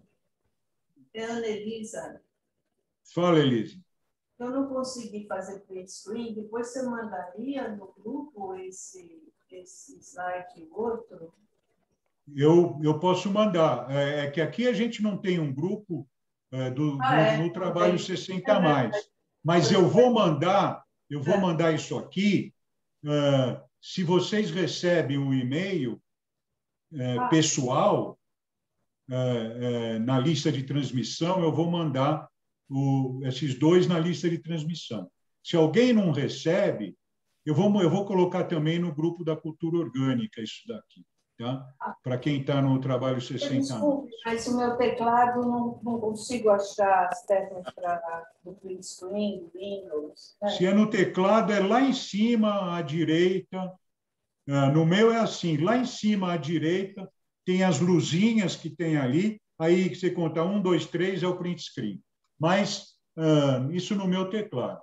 é Ana Elisa. Fala, Elisa. Eu não consegui fazer print screen, depois você mandaria no grupo esse, esse slide outro? Eu, eu posso mandar. É, é que aqui a gente não tem um grupo é, do, ah, é? no trabalho 60 a mais. Mas eu vou mandar, eu vou é. mandar isso aqui. Uh, se vocês recebem um e-mail uh, ah. pessoal uh, na lista de transmissão, eu vou mandar o, esses dois na lista de transmissão. Se alguém não recebe, eu vou, eu vou colocar também no grupo da cultura orgânica isso daqui tá? para quem está no trabalho 60 Desculpe, mas o meu teclado não, não consigo achar as teclas para o print screen, Windows. Né? Se é no teclado, é lá em cima à direita. Ah, no meu é assim, lá em cima à direita tem as luzinhas que tem ali, aí você conta um, dois, três, é o print screen. Mas uh, isso no meu teclado.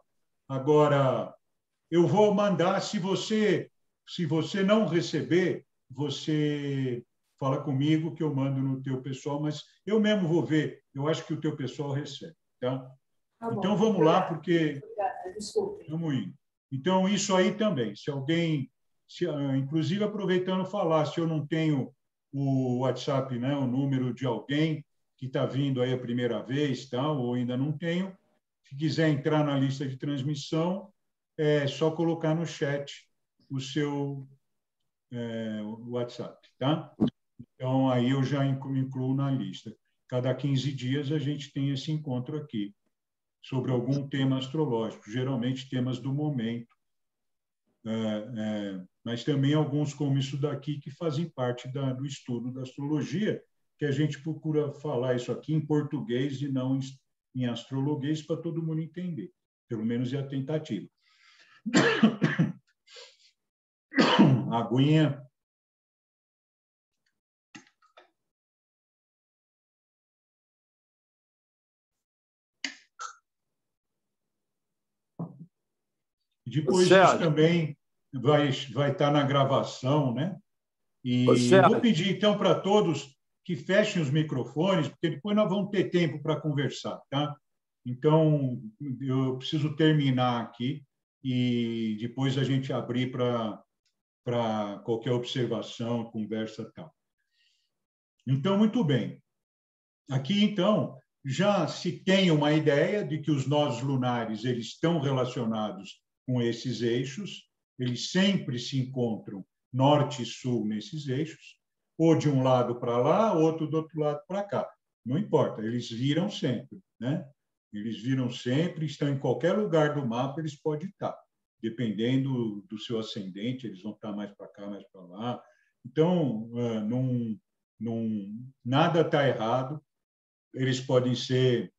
Agora, eu vou mandar, se você, se você não receber, você fala comigo que eu mando no teu pessoal, mas eu mesmo vou ver. Eu acho que o teu pessoal recebe, tá? tá então vamos lá, porque Desculpe. vamos indo. Então isso aí também. Se alguém, se, ah, inclusive aproveitando falar, se eu não tenho o WhatsApp, né, o número de alguém que está vindo aí a primeira vez, tá? Ou ainda não tenho, se quiser entrar na lista de transmissão, é só colocar no chat o seu é, WhatsApp, tá? Então, aí eu já incluo na lista. Cada 15 dias a gente tem esse encontro aqui sobre algum tema astrológico, geralmente temas do momento, é, é, mas também alguns como isso daqui que fazem parte da, do estudo da astrologia, que a gente procura falar isso aqui em português e não em, astrologuês para todo mundo entender. Pelo menos é a tentativa. <coughs> aguinha. Depois isso também vai, vai estar na gravação, né? E vou pedir, então, para todos que fechem os microfones, porque depois nós vamos ter tempo para conversar, tá? Então, eu preciso terminar aqui e depois a gente abrir para qualquer observação, conversa tal. Então, muito bem. Aqui, então, já se tem uma ideia de que os nós lunares eles estão relacionados com esses eixos, eles sempre se encontram norte e sul nesses eixos, ou de um lado para lá, outro do outro lado para cá. Não importa, eles viram sempre, né? Eles viram sempre, estão em qualquer lugar do mapa, eles podem estar dependendo do seu ascendente, eles vão estar mais para cá, mais para lá. Então, ah, não, não, nada está errado. Eles podem ser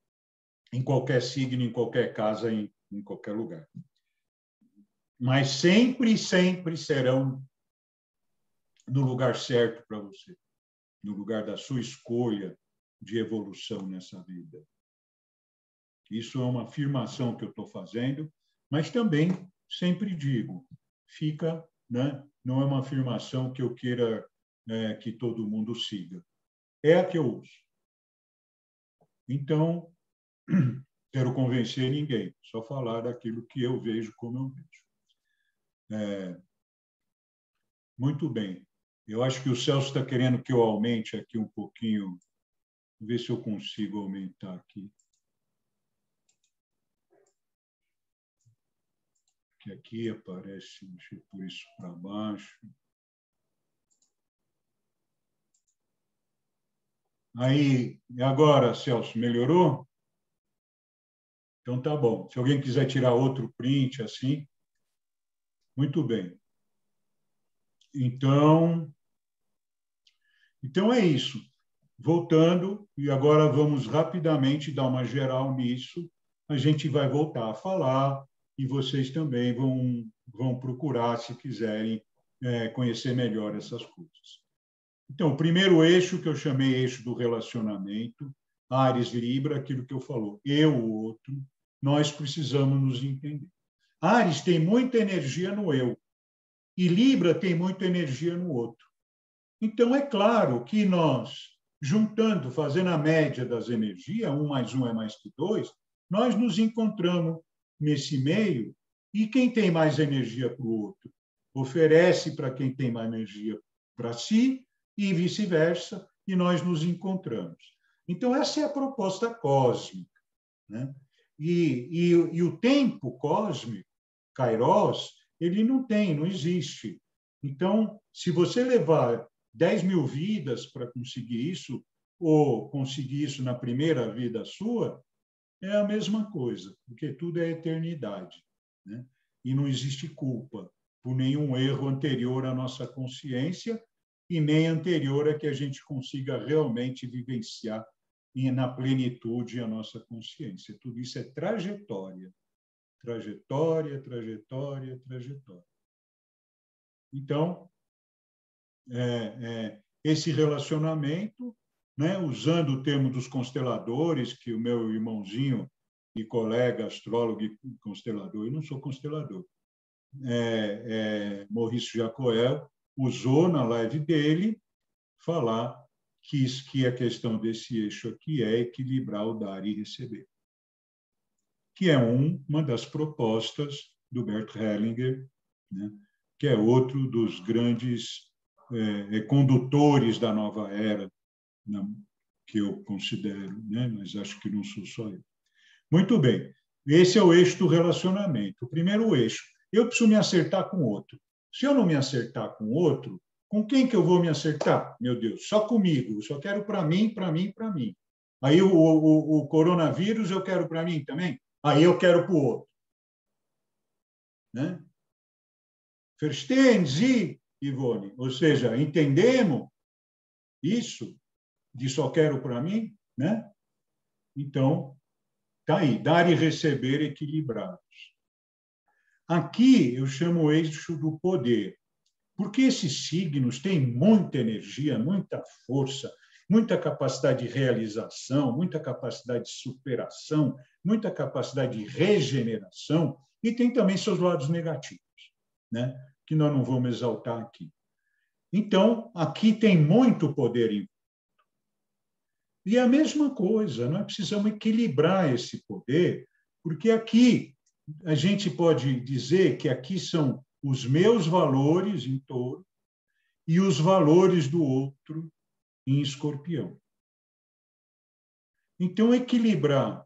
em qualquer signo, em qualquer casa, em, em qualquer lugar. Mas sempre, sempre serão no lugar certo para você, no lugar da sua escolha de evolução nessa vida. Isso é uma afirmação que eu estou fazendo, mas também sempre digo, fica, né? não é uma afirmação que eu queira é, que todo mundo siga. É a que eu uso. Então, <clears throat> quero convencer ninguém, só falar daquilo que eu vejo como eu vejo. É, muito bem. Eu acho que o Celso está querendo que eu aumente aqui um pouquinho. Vou ver se eu consigo aumentar aqui. que aqui aparece, deixa eu pôr isso para baixo. Aí, agora, Celso, melhorou? Então tá bom. Se alguém quiser tirar outro print assim, muito bem. Então, então é isso. Voltando, e agora vamos rapidamente dar uma geral nisso. A gente vai voltar a falar e vocês também vão, vão procurar, se quiserem, é, conhecer melhor essas coisas. Então, o primeiro eixo que eu chamei eixo do relacionamento, Ares Libra, aquilo que eu falou, eu, o outro, nós precisamos nos entender. Ares tem muita energia no eu e Libra tem muita energia no outro. Então, é claro que nós, juntando, fazendo a média das energias, um mais um é mais que dois, nós nos encontramos nesse meio e quem tem mais energia para o outro oferece para quem tem mais energia para si e vice-versa, e nós nos encontramos. Então, essa é a proposta cósmica. Né? E, e, e o tempo cósmico, Kairos, ele não tem, não existe. Então, se você levar 10 mil vidas para conseguir isso, ou conseguir isso na primeira vida sua, é a mesma coisa, porque tudo é eternidade. Né? E não existe culpa por nenhum erro anterior à nossa consciência e nem anterior a que a gente consiga realmente vivenciar na plenitude a nossa consciência. Tudo isso é trajetória. Trajetória, trajetória, trajetória. Então, é, é, esse relacionamento, né, usando o termo dos consteladores, que o meu irmãozinho e colega astrólogo e constelador, eu não sou constelador, é, é, Maurício Jacoel, usou na live dele falar que, que a questão desse eixo aqui é equilibrar o dar e receber que é um, uma das propostas do Bert Hellinger, né, que é outro dos grandes é, é, condutores da nova era, né, que eu considero, né, mas acho que não sou só eu. Muito bem, esse é o eixo do relacionamento. O primeiro eixo, eu preciso me acertar com outro. Se eu não me acertar com outro, com quem que eu vou me acertar? Meu Deus, só comigo. Eu só quero para mim, para mim, para mim. Aí o, o, o coronavírus eu quero para mim também? Aí eu quero para o outro. Né? Verstehen Sie, Ivone? Ou seja, entendemos isso de só quero para mim? Né? Então, tá aí, dar e receber equilibrados. Aqui eu chamo o eixo do poder, porque esses signos têm muita energia, muita força, muita capacidade de realização, muita capacidade de superação, muita capacidade de regeneração e tem também seus lados negativos, né? Que nós não vamos exaltar aqui. Então, aqui tem muito poder envolvido. E a mesma coisa, nós precisamos equilibrar esse poder, porque aqui a gente pode dizer que aqui são os meus valores em touro e os valores do outro em escorpião. Então, equilibrar.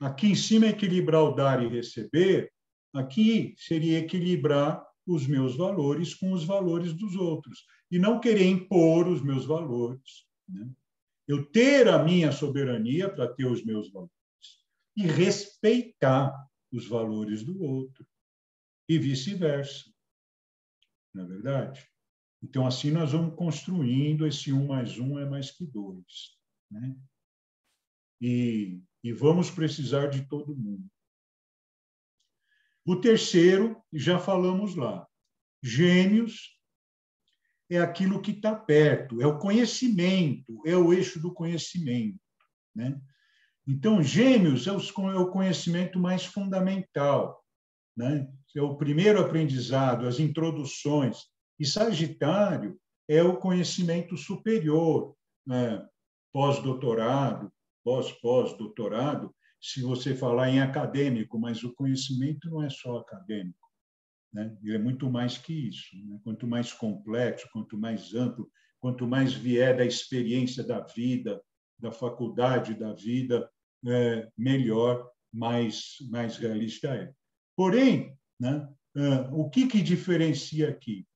Aqui em cima, equilibrar o dar e receber. Aqui seria equilibrar os meus valores com os valores dos outros. E não querer impor os meus valores. Né? Eu ter a minha soberania para ter os meus valores. E respeitar os valores do outro. E vice-versa. Não é verdade? Então, assim, nós vamos construindo esse um mais um é mais que dois. Né? E, e vamos precisar de todo mundo. O terceiro, já falamos lá, gêmeos é aquilo que está perto, é o conhecimento, é o eixo do conhecimento. Né? Então, gêmeos é, é o conhecimento mais fundamental. Né? É o primeiro aprendizado, as introduções, e Sagitário é o conhecimento superior, né? pós-doutorado, pós-pós-doutorado, se você falar em acadêmico, mas o conhecimento não é só acadêmico. Né? Ele é muito mais que isso. Né? Quanto mais complexo, quanto mais amplo, quanto mais vier da experiência da vida, da faculdade da vida, é, melhor, mais, mais realista é. Porém, né, o que, que diferencia aqui?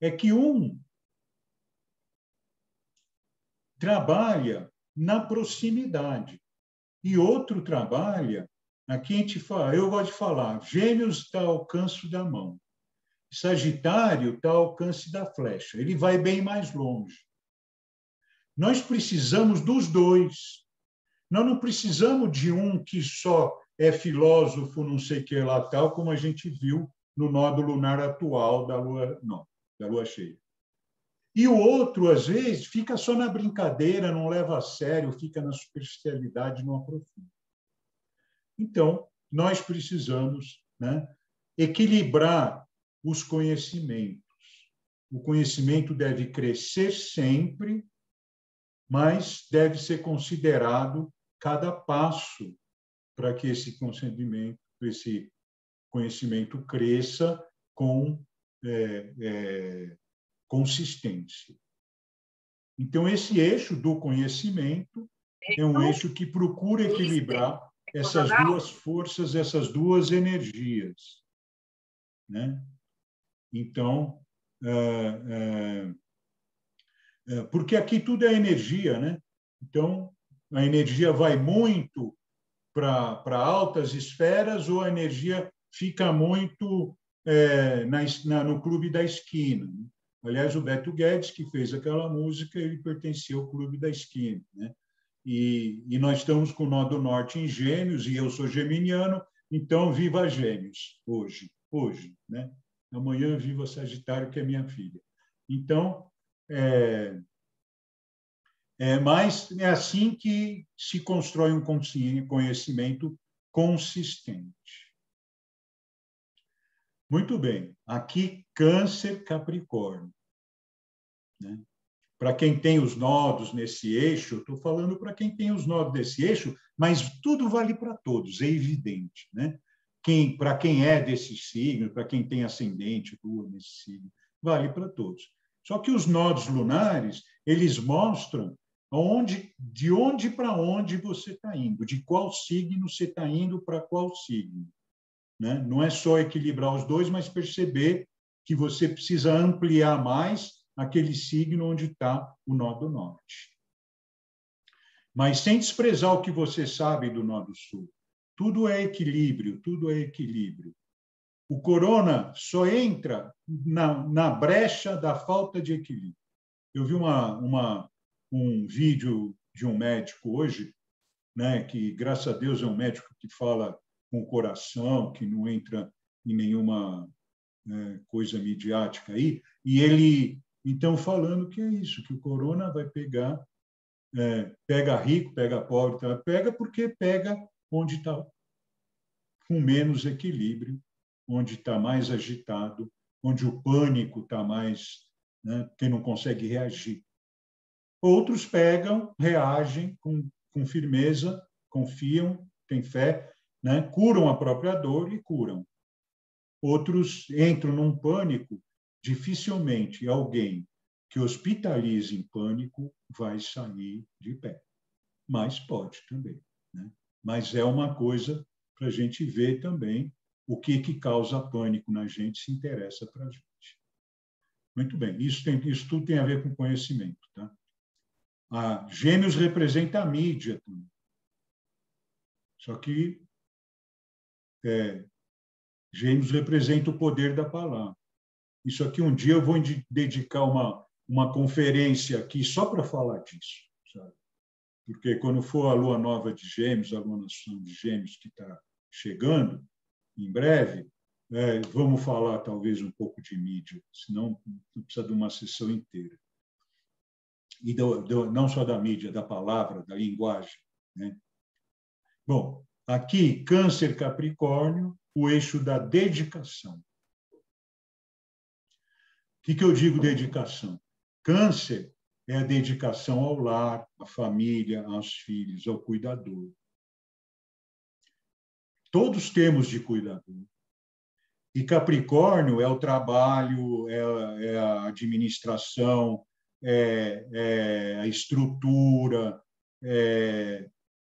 é que um trabalha na proximidade e outro trabalha aqui a gente fala, eu gosto de falar, Gêmeos está ao alcance da mão, Sagitário está ao alcance da flecha, ele vai bem mais longe. Nós precisamos dos dois. Nós não precisamos de um que só é filósofo, não sei o que lá tal, como a gente viu no nodo lunar atual da lua, não, da lua cheia. E o outro, às vezes, fica só na brincadeira, não leva a sério, fica na superficialidade, não aprofunda. Então, nós precisamos né, equilibrar os conhecimentos. O conhecimento deve crescer sempre, mas deve ser considerado cada passo para que esse conhecimento, esse conhecimento cresça com é, é, consistência. Então, esse eixo do conhecimento é um eixo que procura equilibrar essas duas forças, essas duas energias. Né? Então, é, é, é, porque aqui tudo é energia, né? Então, a energia vai muito para altas esferas ou a energia fica muito é, na, na, no clube da esquina. Né? Aliás, o Beto Guedes, que fez aquela música, ele pertencia ao clube da esquina. Né? E, e nós estamos com o Nó do Norte em Gêmeos, e eu sou geminiano, então viva Gêmeos, hoje, hoje. Né? Amanhã viva Sagitário, que é minha filha. Então, é, é, mas é assim que se constrói um conhecimento consistente. Muito bem, aqui Câncer Capricórnio. Né? Para quem tem os nodos nesse eixo, estou falando para quem tem os nodos nesse eixo, mas tudo vale para todos, é evidente. Né? Quem, para quem é desse signo, para quem tem ascendente, lua nesse signo, vale para todos. Só que os nodos lunares, eles mostram Onde, de onde para onde você está indo, de qual signo você está indo para qual signo. Né? Não é só equilibrar os dois, mas perceber que você precisa ampliar mais aquele signo onde está o nó do norte. Mas sem desprezar o que você sabe do nó do sul. Tudo é equilíbrio, tudo é equilíbrio. O corona só entra na, na brecha da falta de equilíbrio. Eu vi uma, uma um vídeo de um médico hoje, né, que graças a Deus é um médico que fala com o coração, que não entra em nenhuma né, coisa midiática aí, e ele então falando que é isso, que o corona vai pegar, é, pega rico, pega pobre, tá? pega porque pega onde está com menos equilíbrio, onde está mais agitado, onde o pânico está mais, né, quem não consegue reagir. Outros pegam, reagem com, com firmeza, confiam, têm fé, né? curam a própria dor e curam. Outros entram num pânico, dificilmente alguém que hospitalize em pânico vai sair de pé. Mas pode também. Né? Mas é uma coisa para a gente ver também o que, que causa pânico na gente se interessa para a gente. Muito bem, isso, tem, isso tudo tem a ver com conhecimento. Tá? A Gêmeos representa a mídia também. Só que é, Gêmeos representa o poder da palavra. Isso aqui um dia eu vou dedicar uma, uma conferência aqui só para falar disso, sabe? Porque quando for a lua nova de Gêmeos, a lunação de Gêmeos que está chegando em breve, é, vamos falar talvez um pouco de mídia, senão precisa de uma sessão inteira e do, do, não só da mídia, da palavra, da linguagem. Né? Bom, aqui, Câncer Capricórnio, o eixo da dedicação. Que, que eu digo dedicação? Câncer é a dedicação ao lar, à família, aos filhos, ao cuidador. Todos temos de cuidador. E Capricórnio é o trabalho, é a, é a administração, é, é a estrutura, é,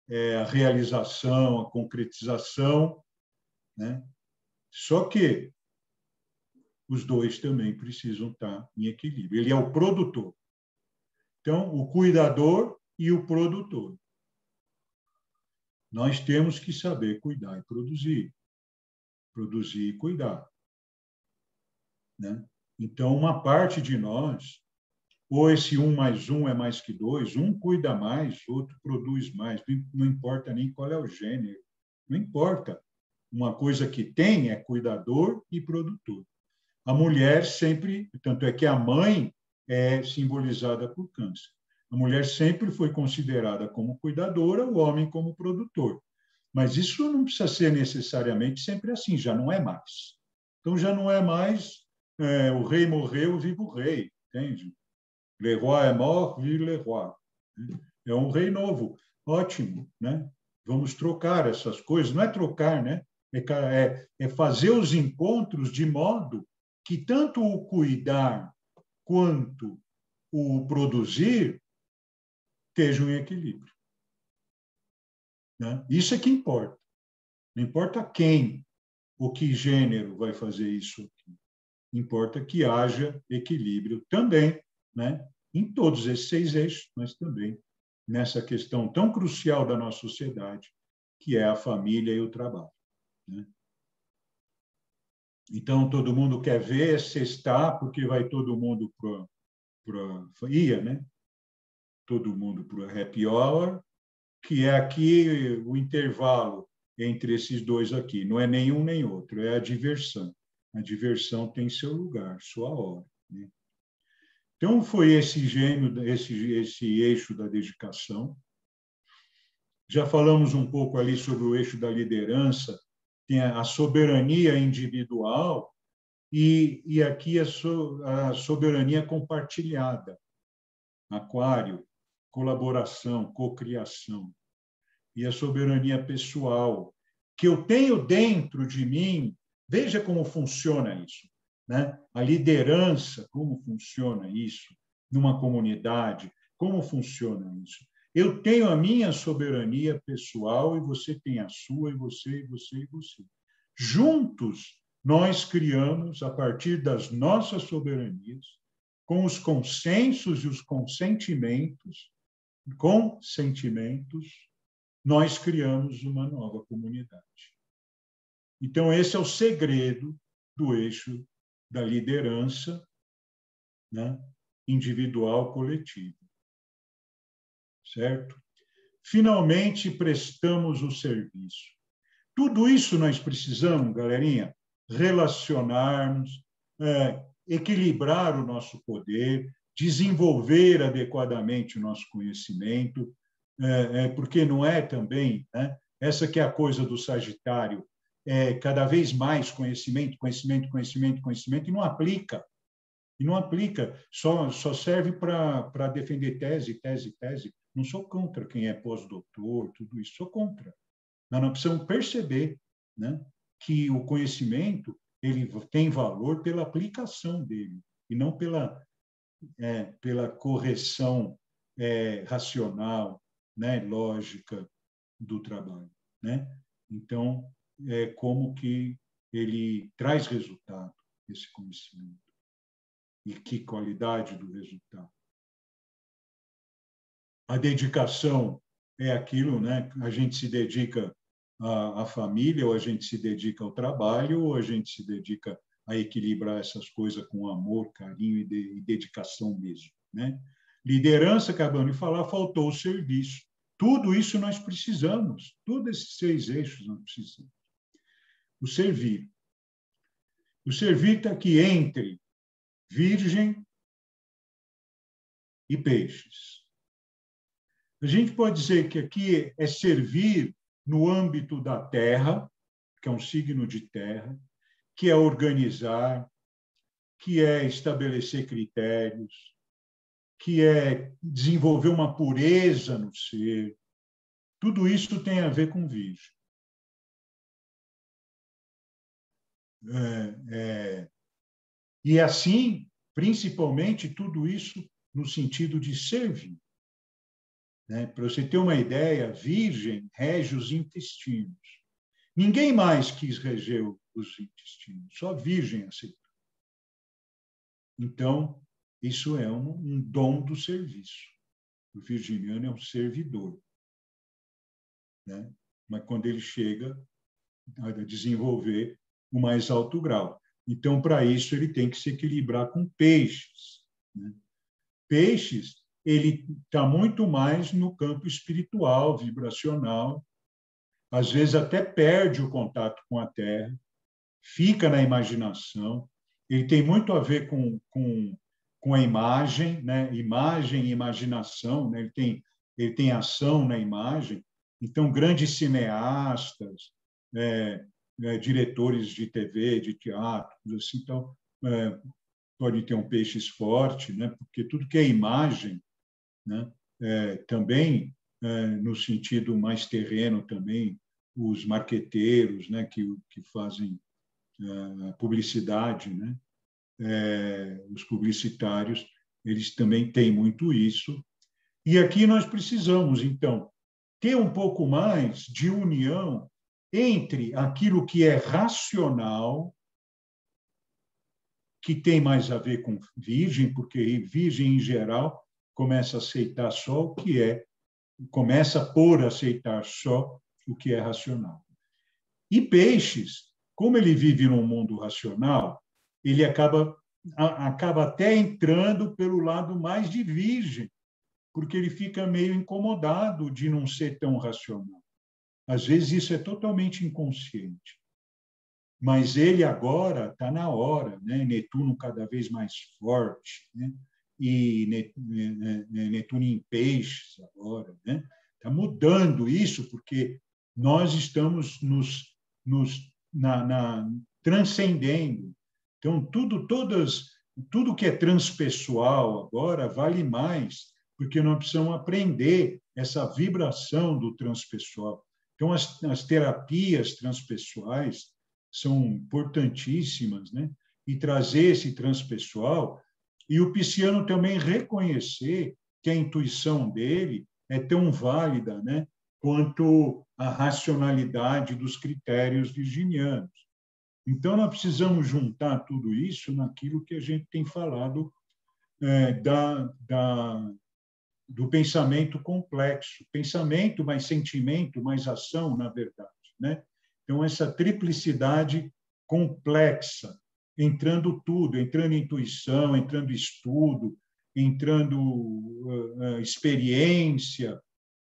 é, a realização, a concretização. Né? Só que os dois também precisam estar em equilíbrio. Ele é o produtor. Então, o cuidador e o produtor. Nós temos que saber cuidar e produzir. Produzir e cuidar. Né? Então, uma parte de nós, ou esse um mais um é mais que dois, um cuida mais, outro produz mais, não importa nem qual é o gênero, não importa. Uma coisa que tem é cuidador e produtor. A mulher sempre, tanto é que a mãe é simbolizada por câncer. A mulher sempre foi considerada como cuidadora, o homem como produtor. Mas isso não precisa ser necessariamente sempre assim, já não é mais. Então já não é mais é, o rei morreu, viva o rei, entende? Le roi é mort, vive le roi. É um rei novo, ótimo, né? Vamos trocar essas coisas, não é trocar, né? É, é, é fazer os encontros de modo que tanto o cuidar quanto o produzir estejam em equilíbrio. Né? Isso é que importa. Não importa quem ou que gênero vai fazer isso. Importa que haja equilíbrio também, né? em todos esses seis eixos, mas também nessa questão tão crucial da nossa sociedade, que é a família e o trabalho. Né? Então, todo mundo quer ver se está, porque vai todo mundo para. Ia, né? todo mundo para o happy hour, que é aqui o intervalo entre esses dois aqui. Não é nenhum nem outro, é a diversão. A diversão tem seu lugar, sua hora. Né? Então, foi esse gênio, esse, esse eixo da dedicação. Já falamos um pouco ali sobre o eixo da liderança, tem a soberania individual e, e aqui a, so, a soberania compartilhada. Aquário, colaboração, cocriação e a soberania pessoal que eu tenho dentro de mim. Veja como funciona isso, né? A liderança, como funciona isso numa comunidade, como funciona isso? Eu tenho a minha soberania pessoal e você tem a sua, e você, e você, e você. Juntos, nós criamos, a partir das nossas soberanias, com os consensos e os consentimentos, com sentimentos, nós criamos uma nova comunidade. Então, esse é o segredo do eixo da liderança né, individual coletiva. Certo? Finalmente, prestamos o serviço. Tudo isso nós precisamos, galerinha, relacionarmos, é, equilibrar o nosso poder, desenvolver adequadamente o nosso conhecimento, é, é, porque não é também né, essa que é a coisa do Sagitário, é cada vez mais conhecimento, conhecimento, conhecimento, conhecimento, e não aplica. E não aplica, só, só serve para defender tese, tese, tese. Não sou contra quem é pós-doutor, tudo isso, sou contra. Mas nós precisamos perceber né, que o conhecimento ele tem valor pela aplicação dele, e não pela é, pela correção é, racional, né, lógica do trabalho, né? Então, é como que ele traz resultado esse conhecimento e que qualidade do resultado. A dedicação é aquilo, né? A gente se dedica à, à família, ou a gente se dedica ao trabalho, ou a gente se dedica a equilibrar essas coisas com amor, carinho e, de, e dedicação mesmo. Né? Liderança, acabando de falar, faltou o serviço. Tudo isso nós precisamos, todos esses seis eixos nós precisamos. O servir. O servir está aqui entre virgem e peixes. A gente pode dizer que aqui é servir no âmbito da terra, que é um signo de terra, que é organizar, que é estabelecer critérios, que é desenvolver uma pureza no ser. Tudo isso tem a ver com virgem. É, é, e assim, principalmente, tudo isso no sentido de servir. Né? Para você ter uma ideia, virgem rege os intestinos. Ninguém mais quis reger os intestinos, só Virgem aceitou. Então, Isso é um, um dom do serviço. O virginiano é um servidor. Né? Mas quando ele chega a desenvolver o mais alto grau. Então, para isso, ele tem que se equilibrar com peixes. Né? Peixes, ele está muito mais no campo espiritual, vibracional, às vezes até perde o contato com a Terra, fica na imaginação. Ele tem muito a ver com, com, com a imagem, né? imagem e imaginação. Né? Ele, tem, ele tem ação na imagem. Então, grandes cineastas, é, é, diretores de TV, de teatro, assim, então, é, pode ter um peixe forte, né? porque tudo que é imagem, né? É, também é, no sentido mais terreno também, os marqueteiros né? que, que fazem é, publicidade, né? É, os publicitários, eles também têm muito isso. E aqui nós precisamos, então, ter um pouco mais de união entre aquilo que é racional, que tem mais a ver com virgem, porque virgem em geral começa a aceitar só o que é, começa por aceitar só o que é racional. E peixes, como ele vive num mundo racional, ele acaba acaba até entrando pelo lado mais de virgem, porque ele fica meio incomodado de não ser tão racional. Às vezes isso é totalmente inconsciente. Mas ele agora está na hora, né? Netuno cada vez mais forte, né? E Netuno em peixes agora, né? Está mudando isso porque nós estamos nos, nos na, na, transcendendo. Então tudo, todas, tudo que é transpessoal agora vale mais, porque nós precisamos aprender essa vibração do transpessoal. Então, as, as terapias transpessoais são importantíssimas, né? E trazer esse transpessoal e o pisciano também reconhecer que a intuição dele é tão válida, né? Quanto a racionalidade dos critérios virginianos. Então, nós precisamos juntar tudo isso naquilo que a gente tem falado é, da, da, do pensamento complexo. Pensamento mais sentimento mais ação, na verdade. Né? Então, essa triplicidade complexa, entrando tudo, entrando intuição, entrando estudo, entrando uh, experiência,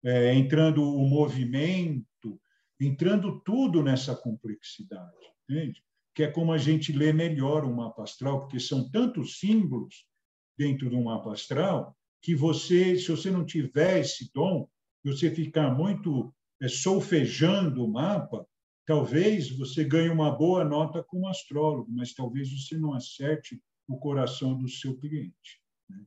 uh, entrando o movimento, entrando tudo nessa complexidade, entende? Que é como a gente lê melhor o mapa astral, porque são tantos símbolos dentro do mapa astral que você, se você não tiver esse dom, você ficar muito solfejando o mapa, talvez você ganhe uma boa nota como astrólogo, mas talvez você não acerte o coração do seu cliente. Né?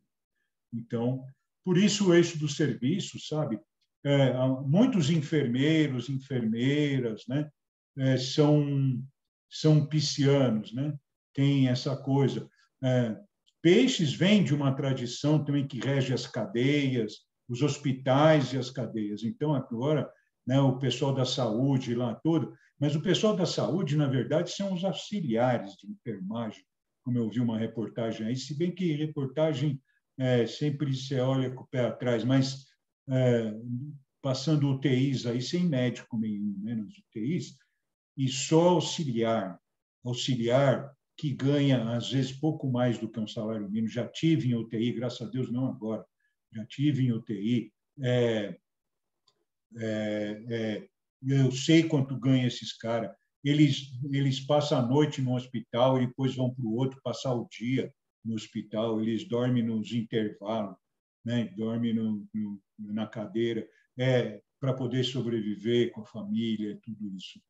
Então, por isso o eixo do serviço, sabe? É, muitos enfermeiros, enfermeiras, né? É, são são piscianos, né? Tem essa coisa. É, Peixes vem de uma tradição também que rege as cadeias, os hospitais e as cadeias. Então, agora, né, o pessoal da saúde lá todo, mas o pessoal da saúde, na verdade, são os auxiliares de enfermagem, como eu vi uma reportagem aí, se bem que reportagem é, sempre se olha com o pé atrás, mas é, passando UTIs aí sem médico nenhum, né, nas UTIs, e só auxiliar, auxiliar que ganha, às vezes, pouco mais do que um salário mínimo. Já tive em UTI, graças a Deus, não agora, já tive em UTI. É, é, é, eu sei quanto ganha esses caras. Eles, eles passam a noite no hospital e depois vão para o outro passar o dia no hospital. Eles dormem nos intervalos, né? dormem no, no, na cadeira, é, para poder sobreviver com a família, tudo isso.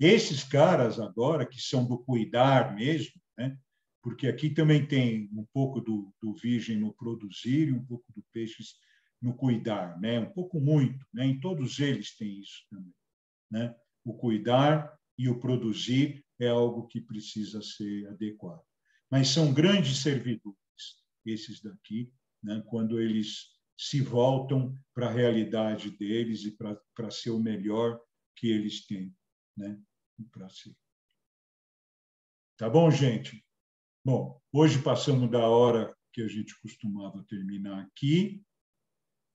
Esses caras agora, que são do cuidar mesmo, né? porque aqui também tem um pouco do, do virgem no produzir e um pouco do peixes no cuidar, né? um pouco muito. Né? Em todos eles tem isso também. Né? O cuidar e o produzir é algo que precisa ser adequado. Mas são grandes servidores, esses daqui, né? quando eles se voltam para a realidade deles e para ser o melhor que eles têm né, para. Tá bom, gente? Bom, hoje passamos da hora porque a gente costumava terminar aqui,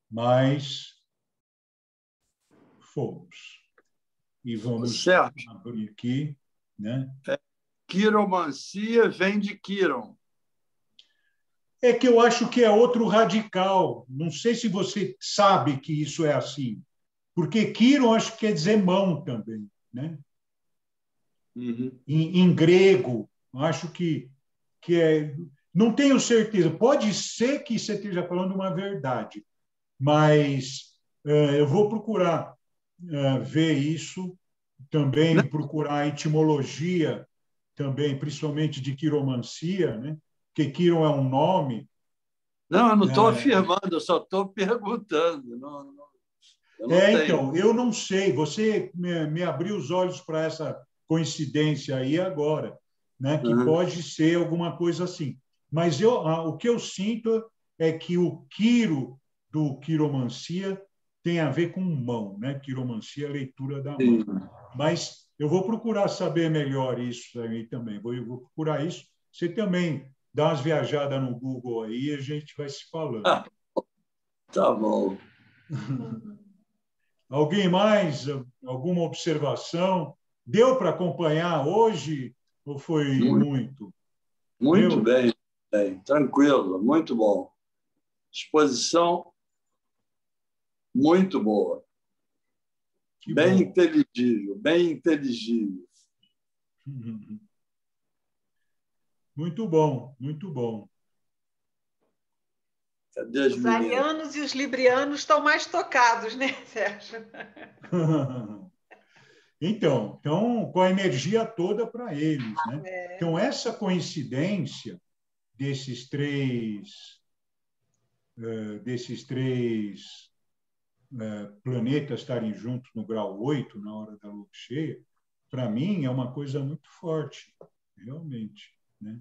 mas fomos. E vamos certo. abrir aqui. Né? É, quiromancia vem de quiron. É que eu acho que é outro radical. Não sei se você sabe que isso é assim. Porque quiron acho que quer dizer mão também. Né? Uhum. Em, em, grego, acho que, que é. Não tenho certeza. Pode ser que você esteja falando uma verdade, mas uh, eu vou procurar uh, ver isso também, Não. procurar a etimologia também, principalmente de quiromancia, né? porque quiron é um nome. Não, eu não estou é... afirmando, eu só estou perguntando. Não, não, é, tenho. então, eu não sei. Você me, me abriu os olhos para essa coincidência aí agora, né? que uhum. pode ser alguma coisa assim. Mas eu, o que eu sinto é que o quiro do quiromancia tem a ver com mão, né? Quiromancia, leitura da mão. Sim. Mas eu vou procurar saber melhor isso aí também. Vou, vou procurar isso. Você também dá umas viajadas no Google aí e a gente vai se falando. Ah, tá bom. <laughs> Alguém mais? Alguma observação? Deu para acompanhar hoje ou foi muito? Muito, muito bem, bem, tranquilo, muito bom. Exposição muito boa. Que bem bom. inteligível, bem inteligível. <laughs> Muito bom, muito bom. Cadê as os arianos e os librianos estão mais tocados, né, <laughs> Sérgio? <laughs> então, então, com a energia toda para eles. Né? É. Então, essa coincidência desses três, uh, desses três planetas estarem juntos no grau 8, na hora da lua cheia, para mim é uma coisa muito forte, realmente. Né?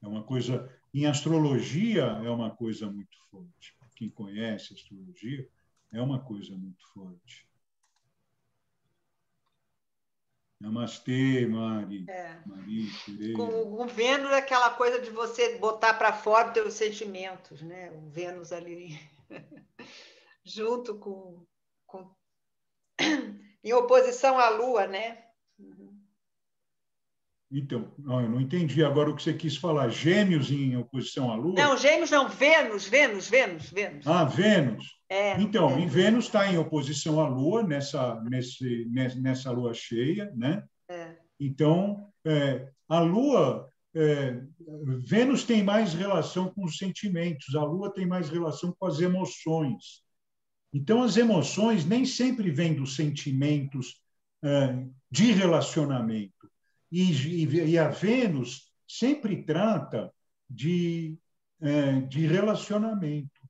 É uma coisa. Em astrologia, é uma coisa muito forte. Quem conhece astrologia, é uma coisa muito forte. Namastê, Mari. É. Mari, Com o Vênus é aquela coisa de você botar para fora os seus sentimentos, né? O Vênus ali. <laughs> junto com, com em oposição à Lua, né? Então, não, eu não entendi agora o que você quis falar. Gêmeos em oposição à Lua? Não, Gêmeos não, Vênus, Vênus, Vênus, Vênus. Ah, Vênus. É, então, é. Vênus está em oposição à Lua nessa, nesse, nessa Lua cheia, né? É. Então, é, a Lua, é, Vênus tem mais relação com os sentimentos, a Lua tem mais relação com as emoções. Então, as emoções nem sempre vêm dos sentimentos é, de relacionamento. E, a Vênus sempre trata de, é, de relacionamento.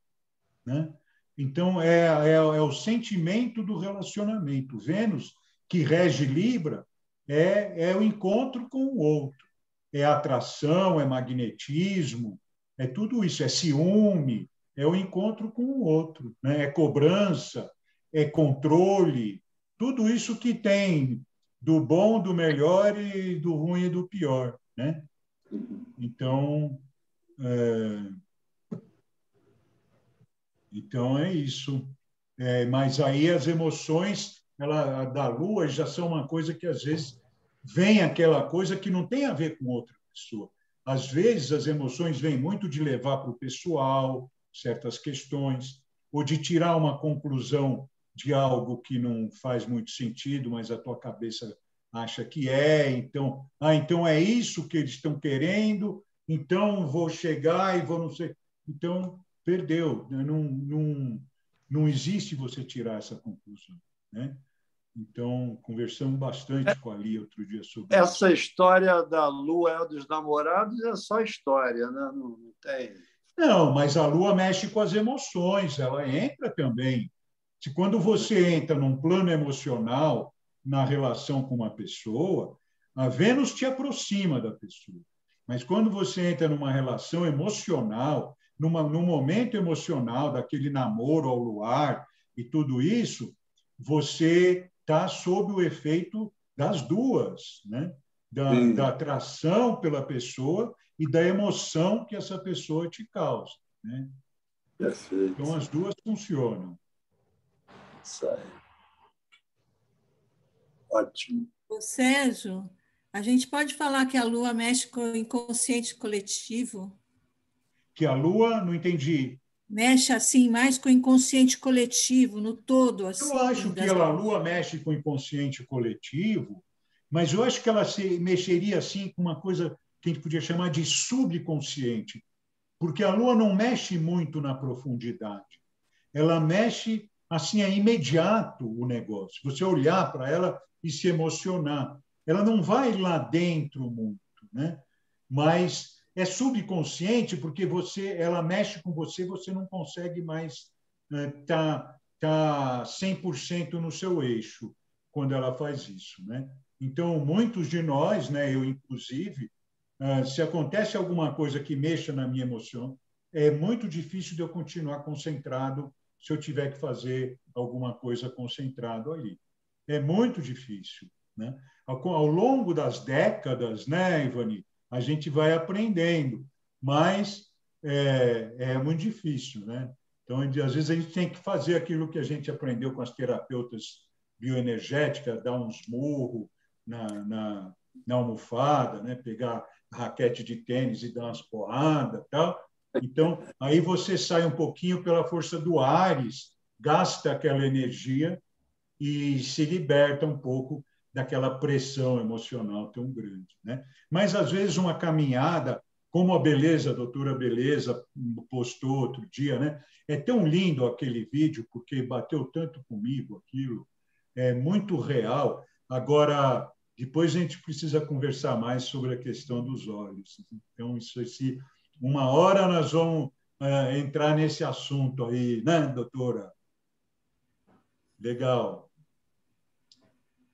Né? Então, é, é, é o sentimento do relacionamento. Vênus, que rege Libra, é, é o encontro com o outro. É atração, é magnetismo, é tudo isso, é ciúme, é o encontro com o outro, né? é cobrança, é controle, tudo isso que tem do bom, do melhor e do ruim e do pior. Né? Então, é... então é isso. É, mas aí as emoções ela, da Lua já são uma coisa que às vezes vem aquela coisa que não tem a ver com outra pessoa. Às vezes as emoções vêm muito de levar para o pessoal, certas questões, ou de tirar uma conclusão de algo que não faz muito sentido, mas a tua cabeça acha que é, então, ah, então é isso que eles estão querendo, então vou chegar e vou não sei. Então, perdeu, né? não, não, não existe você tirar essa conclusão. Né? Então, conversamos bastante com a Lia outro dia sobre Essa isso. história da lua dos namorados é só história, né? não, não tem não, mas a Lua mexe com as emoções, ela entra também. Se quando você entra num plano emocional na relação com uma pessoa, a Vênus te aproxima da pessoa. Mas quando você entra numa relação emocional, numa, num momento emocional daquele namoro ao luar e tudo isso, você está sob o efeito das duas, né? da, da, atração pela pessoa e da emoção que essa pessoa te causa. Né? Perfeito. Então, as duas funcionam. Isso aí. Ótimo. O Sérgio, a gente pode falar que a Lua mexe com o inconsciente coletivo? Que a Lua, não entendi. Mexe assim mais com o inconsciente coletivo, no todo. Assim, eu acho que a Lua mexe com o inconsciente coletivo, mas eu acho que ela se mexeria assim com uma coisa que a gente podia chamar de subconsciente, porque a Lua não mexe muito na profundidade. Ela mexe assim é imediato o negócio. Você olhar para ela e se emocionar. Ela não vai lá dentro muito, né? Mas é subconsciente porque você, ela mexe com você, você não consegue mais estar né, tá, tá 100% no seu eixo quando ela faz isso, né? Então, muitos de nós, né, eu inclusive, se acontece alguma coisa que mexa na minha emoção, é muito difícil de eu continuar concentrado se eu tiver que fazer alguma coisa concentrado ali. É muito difícil. Né? Ao, longo das décadas, né, Ivani, a gente vai aprendendo, mas é, é muito difícil. Né? Então, às vezes, a gente tem que fazer aquilo que a gente aprendeu com as terapeutas bioenergéticas, dar uns murros na, na, na almofada, né? pegar raquete de tênis e dar umas porradas tal, então, aí você sai um pouquinho pela força do Ares, gasta aquela energia e se liberta um pouco daquela pressão emocional tão grande. Né? Mas, às vezes, uma caminhada, como a Beleza, a doutora Beleza postou outro dia, né? é tão lindo aquele vídeo, porque bateu tanto comigo aquilo, é muito real. Agora, depois a gente precisa conversar mais sobre a questão dos olhos. Então, isso, esse uma hora nós vamos é, entrar nesse assunto aí, né, doutora? Legal.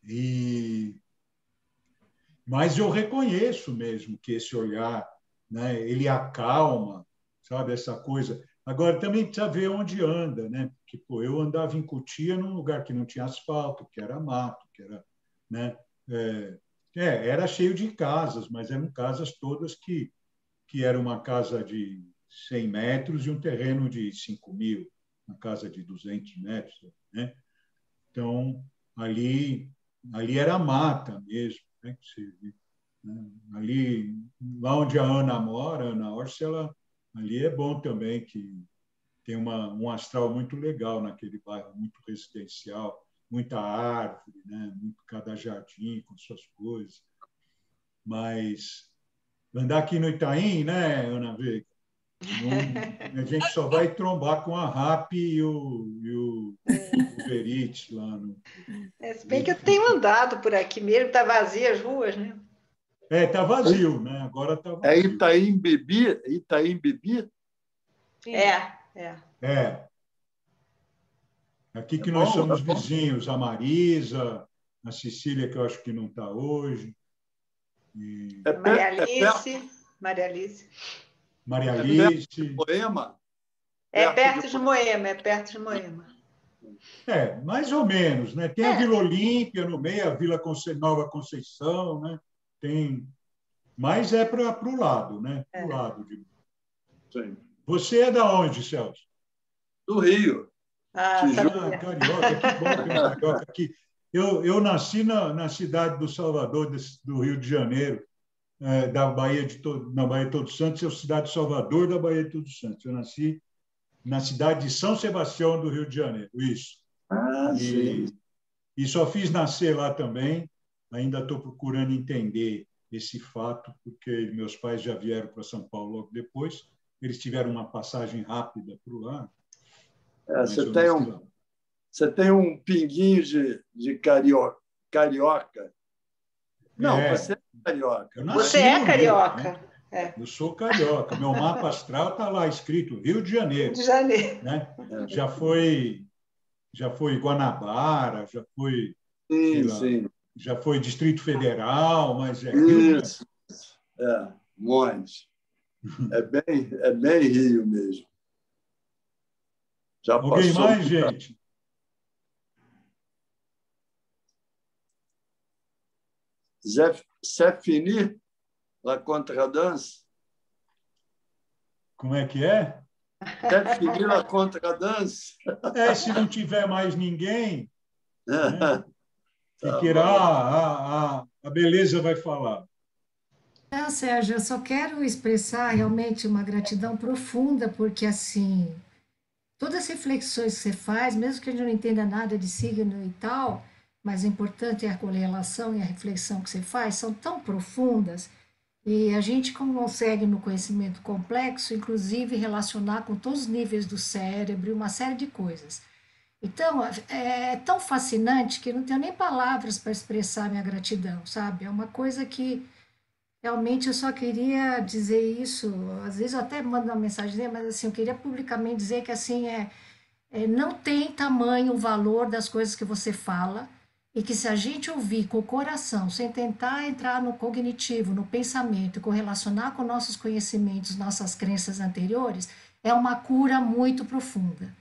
E mas eu reconheço mesmo que esse olhar, né, ele acalma, sabe essa coisa. Agora também precisa ver onde anda, né? Porque pô, eu andava em Cotia num lugar que não tinha asfalto, que era mato, que era, né? É, é, era cheio de casas, mas eram casas todas que que era uma casa de 100 metros e um terreno de 5 mil, uma casa de 200 metros. Né? Então, ali, ali era mata mesmo. Né? né? Ali, lá onde a Ana mora, Ana Orsi, ali é bom também, que tem uma, um astral muito legal naquele bairro, muito residencial, muita árvore, né? muito cada jardim com suas coisas. Mas andar aqui no Itaim, né, Ana Veiga? a gente só vai trombar com a RAP e o, e o, lá no. É, se bem que eu tenho andado por aqui mesmo, está vazio as ruas, né? É, está vazio, né? Agora está vazio. É Itaim Bibi? Itaim Bibi? É, é. É. Aqui que é nós bom, somos é vizinhos, a Marisa, a Cecília, que eu acho que não está hoje. É Maria é Alice. É Maria Alice. Maria Alice. É Moema? É perto de Moema, é perto de Moema. É, mais ou menos, né? Tem é. a Vila Olímpia no meio, a Vila Conce... Nova Conceição, né? Tem, mas é para o lado, né? Para o é. lado de. Sim. Você é da onde, Celso? Do Rio. Ah, tá carioca, que bom ter um carioca aqui. Eu, eu nasci na, na cidade do Salvador, do Rio de Janeiro, é, da Bahia de todo, na Bahia de Todos Santos, é a cidade de Salvador da Bahia de Todos Santos. Eu nasci na cidade de São Sebastião do Rio de Janeiro, isso. Ah, e, sim. e só fiz nascer lá também. Ainda estou procurando entender esse fato, porque meus pais já vieram para São Paulo logo depois. Eles tiveram uma passagem rápida por lá. É, você tem um, você tem um pinguinho de, de carioca. carioca. Não, é. você é carioca. Você é carioca. Rio, né? é. Eu sou carioca. Meu mapa astral está lá escrito Rio de Janeiro. Rio de Janeiro. Né? Já foi já foi Guanabara, já foi sim, lá, sim. já foi Distrito Federal, mas é Rio. Isso. É, monte. É bem, é bem Rio mesmo. Já Alguém mais, gente? C'est fini la contradanse? Como é que é? C'est fini la contradanse? É, se não tiver mais ninguém, <laughs> né? Tá que a, a, a beleza vai falar. Não, Sérgio, eu só quero expressar realmente uma gratidão profunda, porque assim, todas as reflexões que você faz, mesmo que a gente não entenda nada de signo e tal, mas o importante é a correlação e a reflexão que você faz, são tão profundas, e a gente consegue, no conhecimento complexo, inclusive relacionar com todos os níveis do cérebro uma série de coisas. Então, é tão fascinante que não tenho nem palavras para expressar minha gratidão, sabe? É uma coisa que Realmente eu só queria dizer isso, às vezes eu até mando uma mensagem, mas assim, eu queria publicamente dizer que assim é, é não tem tamanho o valor das coisas que você fala e que se a gente ouvir com o coração, sem tentar entrar no cognitivo, no pensamento, correlacionar com nossos conhecimentos, nossas crenças anteriores, é uma cura muito profunda.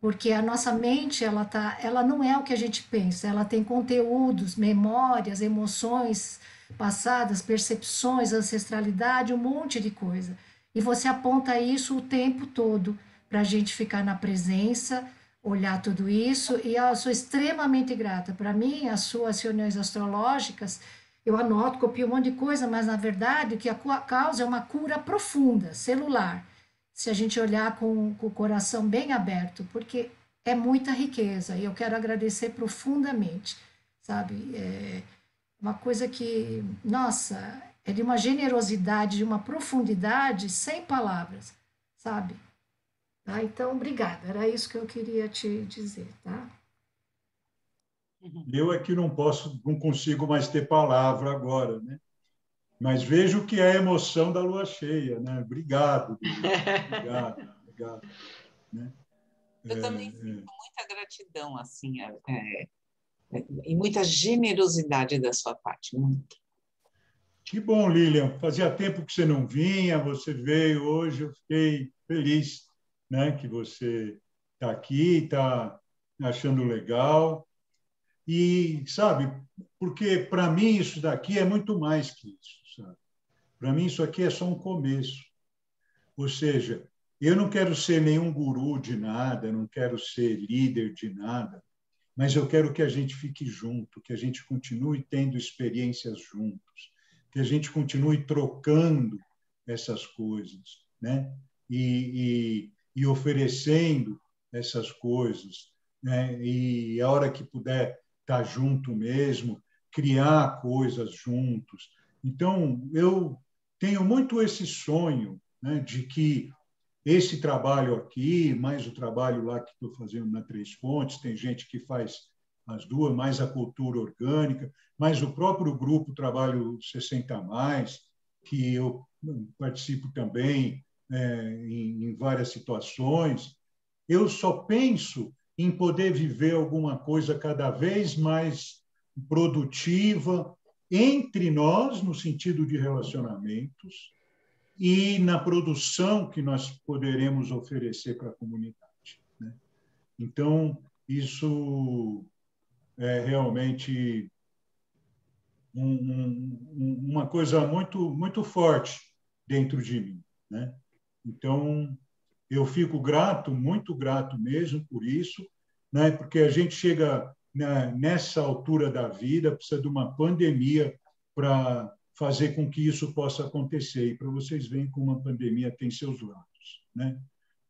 Porque a nossa mente, ela tá, ela não é o que a gente pensa, ela tem conteúdos, memórias, emoções, passadas, percepções, ancestralidade, um monte de coisa. E você aponta isso o tempo todo para a gente ficar na presença, olhar tudo isso. E eu sou extremamente grata. Para mim, as suas reuniões astrológicas, eu anoto, copio um monte de coisa, mas na verdade o que a causa é uma cura profunda, celular. Se a gente olhar com, com o coração bem aberto, porque é muita riqueza e eu quero agradecer profundamente, sabe? É, uma coisa que, nossa, é de uma generosidade, de uma profundidade sem palavras, sabe? Tá? Então, obrigada. Era isso que eu queria te dizer, tá? Eu aqui não posso, não consigo mais ter palavra agora, né? Mas vejo que é a emoção da lua cheia, né? Obrigado, obrigado, <laughs> obrigado. Né? Eu é, também sinto é... muita gratidão, assim, é, é e muita generosidade da sua parte, muito. Que bom, Lilian. Fazia tempo que você não vinha, você veio hoje, eu fiquei feliz né, que você está aqui, está achando legal. E, sabe, porque para mim isso daqui é muito mais que isso? Para mim isso aqui é só um começo. Ou seja, eu não quero ser nenhum guru de nada, não quero ser líder de nada mas eu quero que a gente fique junto, que a gente continue tendo experiências juntos, que a gente continue trocando essas coisas, né? E, e, e oferecendo essas coisas, né? E a hora que puder estar junto mesmo, criar coisas juntos. Então, eu tenho muito esse sonho né, de que esse trabalho aqui, mais o trabalho lá que estou fazendo na Três Fontes, tem gente que faz as duas, mais a cultura orgânica, mais o próprio grupo Trabalho 60 Mais, que eu participo também é, em, em várias situações. Eu só penso em poder viver alguma coisa cada vez mais produtiva entre nós, no sentido de relacionamentos, e na produção que nós poderemos oferecer para a comunidade. Né? Então, isso é realmente um, um, uma coisa muito, muito forte dentro de mim. Né? Então, eu fico grato, muito grato mesmo por isso, né? porque a gente chega né, nessa altura da vida, precisa de uma pandemia para fazer com que isso possa acontecer. E para vocês verem como a pandemia tem seus lados, né?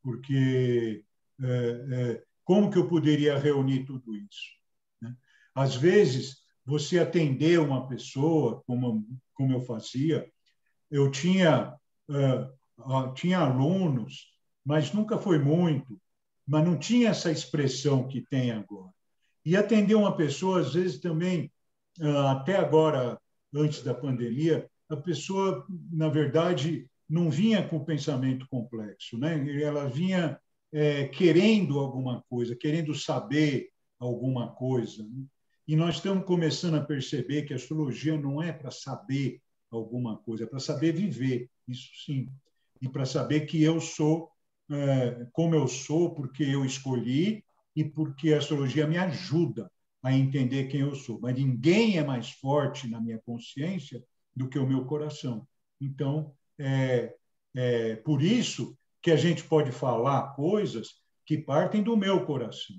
Porque é, é, como que eu poderia reunir tudo isso? Né? Às vezes, você atender uma pessoa, como, como eu fazia, eu tinha, uh, tinha alunos, mas nunca foi muito, mas não tinha essa expressão que tem agora. E atender uma pessoa, às vezes também, uh, até agora, antes da pandemia, a pessoa, na verdade, não vinha com pensamento complexo, né? ela vinha é, querendo alguma coisa, querendo saber alguma coisa. Né? E nós estamos começando a perceber que a astrologia não é para saber alguma coisa, é para saber viver, isso sim. E para saber que eu sou é, como eu sou, porque eu escolhi e porque a astrologia me ajuda a entender quem eu sou. Mas ninguém é mais forte na minha consciência do que o meu coração. Então, é, é por isso que a gente pode falar coisas que partem do meu coração,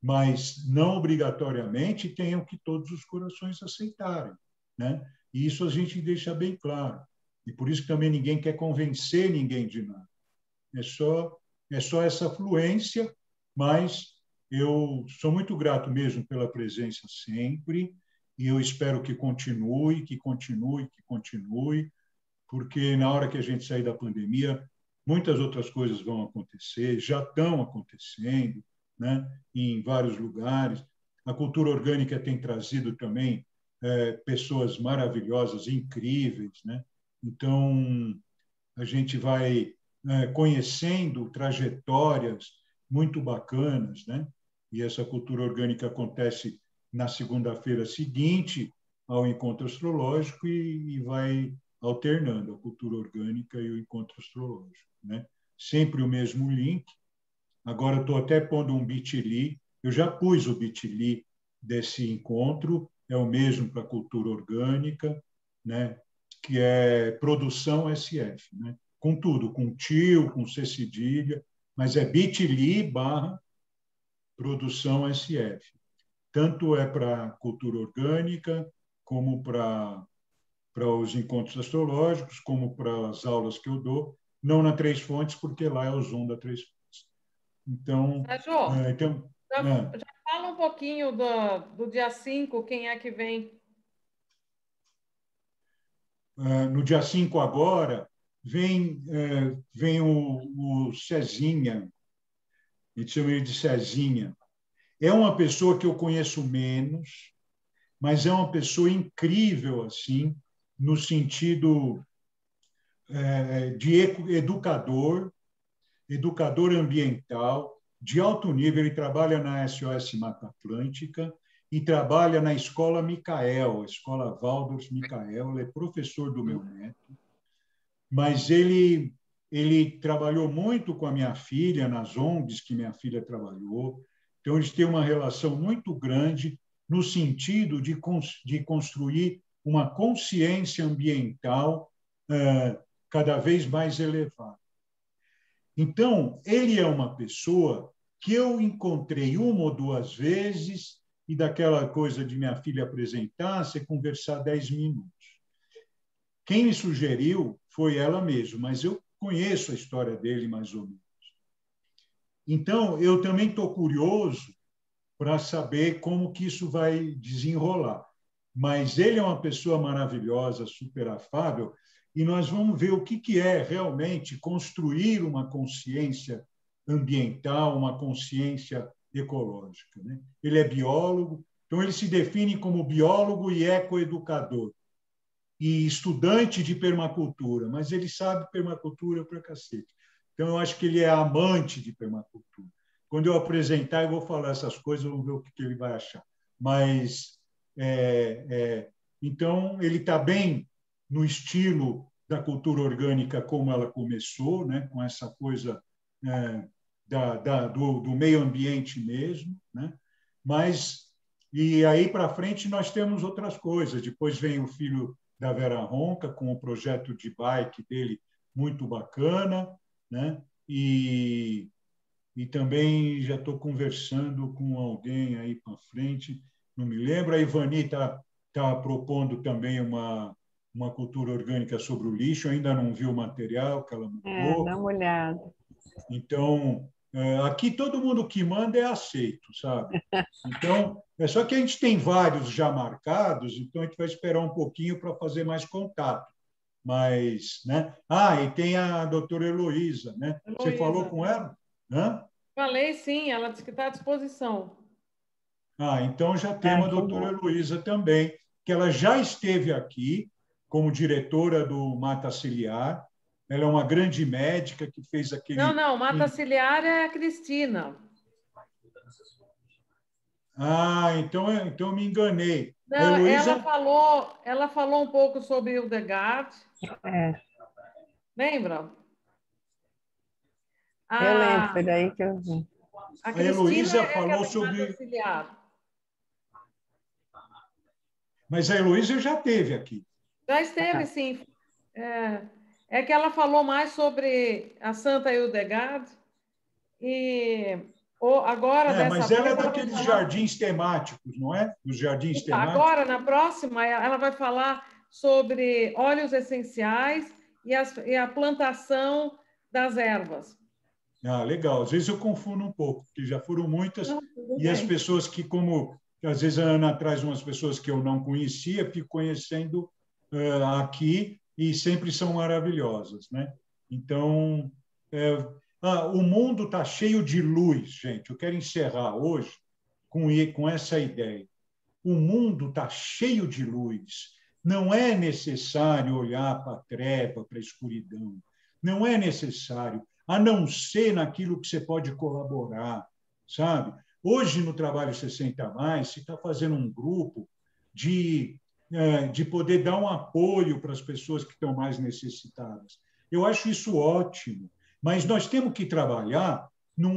mas não obrigatoriamente tenham que todos os corações aceitarem. Né? E isso a gente deixa bem claro. E por isso também ninguém quer convencer ninguém de nada. É só, é só essa fluência, mas eu sou muito grato mesmo pela presença sempre, e eu espero que continue, que continue, que continue, porque na hora que a gente sair da pandemia, muitas outras coisas vão acontecer, já estão acontecendo, né? em vários lugares. A cultura orgânica tem trazido também é, pessoas maravilhosas, incríveis, né? Então a gente vai é, conhecendo trajetórias muito bacanas, né? E essa cultura orgânica acontece na segunda-feira seguinte ao encontro astrológico e, e, vai alternando a cultura orgânica e o encontro astrológico, né? Sempre o mesmo link. Agora estou até pondo um bit.ly. Eu já pus o bit.ly desse encontro. É o mesmo para a cultura orgânica, né? Que é produção SF, né? Com tudo, com tio, com C cedilha, mas é bit.ly barra produção SF. Tanto é para cultura orgânica, como para, para os encontros astrológicos, como para as aulas que eu dou, não na Três Fontes, porque lá é o Zoom da Três Fontes. Então, Sérgio, é, então já, é. já, fala um pouquinho do, do dia 5, quem é que vem? É, no dia 5 agora, vem, é, vem o, o Cezinha, gente chama ele de Cezinha. É uma pessoa que eu conheço menos, mas é uma pessoa incrível, assim, no sentido é, de educador, educador ambiental, de alto nível. Ele trabalha na SOS Mata Atlântica e trabalha na Escola Micael, a Escola Waldorf Micael. Ele é professor do meu neto, mas ele ele trabalhou muito com a minha filha nas ONGs que minha filha trabalhou. Então, eles têm uma relação muito grande no sentido de, de construir uma consciência ambiental uh, cada vez mais elevada. Então, ele é uma pessoa que eu encontrei uma ou duas vezes e daquela coisa de minha filha apresentar, você conversar dez minutos. Quem me sugeriu foi ela mesma, mas eu conheço a história dele mais ou menos. Então, eu também estou curioso para saber como que isso vai desenrolar. Mas ele é uma pessoa maravilhosa, super afável, e nós vamos ver o que, que é realmente construir uma consciência ambiental, uma consciência ecológica. Né? Ele é biólogo, então ele se define como biólogo e ecoeducador e estudante de permacultura, mas ele sabe permacultura para cacete. Então, eu acho que ele é amante de permacultura. Quando eu apresentar, eu vou falar essas coisas, vamos ver o que ele vai achar. Mas, é, é, então, ele está bem no estilo da cultura orgânica como ela começou, né? com essa coisa é, da, da, do, do, meio ambiente mesmo. Né? Mas, e aí para frente, nós temos outras coisas. Depois vem o filho da Vera Ronca, com o projeto de bike dele muito bacana, né? E, e também já estou conversando com alguém aí para frente, não me lembro. A Ivani está tá propondo também uma, uma cultura orgânica sobre o lixo, ainda não vi o material que ela mandou. É, dá uma olhada. Então, aqui todo mundo que manda é aceito, sabe? Então, é só que a gente tem vários já marcados, então a gente vai esperar um pouquinho para fazer mais contato. Mas, né? Ah, e tem a doutora Heloísa, né? Heloísa. Você falou com ela? Hã? Falei sim, ela disse que está à disposição. Ah, então já tem a doutora Heloísa também, que ela já esteve aqui como diretora do Mata Ciliar, ela é uma grande médica que fez aquele. Não, não, mata ciliar é a Cristina. Ah, então, então eu me enganei. Não, Heloísa... ela, falou, ela falou um pouco sobre o Degard. É. Lembra? Ah, eu lembro, foi daí que eu vi. A, a Heloísa falou sobre. Ciliar. Mas a Heloísa já teve aqui. Já esteve, sim. É, é que ela falou mais sobre a Santa Hildegard e agora é, mas ela é daqueles jardins temáticos, não é? Os jardins então, temáticos. Agora, na próxima, ela vai falar sobre óleos essenciais e, as, e a plantação das ervas. Ah, legal. Às vezes eu confundo um pouco, porque já foram muitas, não, e as pessoas que, como às vezes a Ana traz umas pessoas que eu não conhecia, fico conhecendo uh, aqui e sempre são maravilhosas, né? Então, é, ah, o mundo está cheio de luz, gente. Eu quero encerrar hoje com, com essa ideia. O mundo está cheio de luz. Não é necessário olhar para a treva, para a escuridão. Não é necessário, a não ser naquilo que você pode colaborar, sabe? Hoje, no Trabalho 60 Mais, se está fazendo um grupo de de poder dar um apoio para as pessoas que estão mais necessitadas. Eu acho isso ótimo, mas nós temos que trabalhar, não,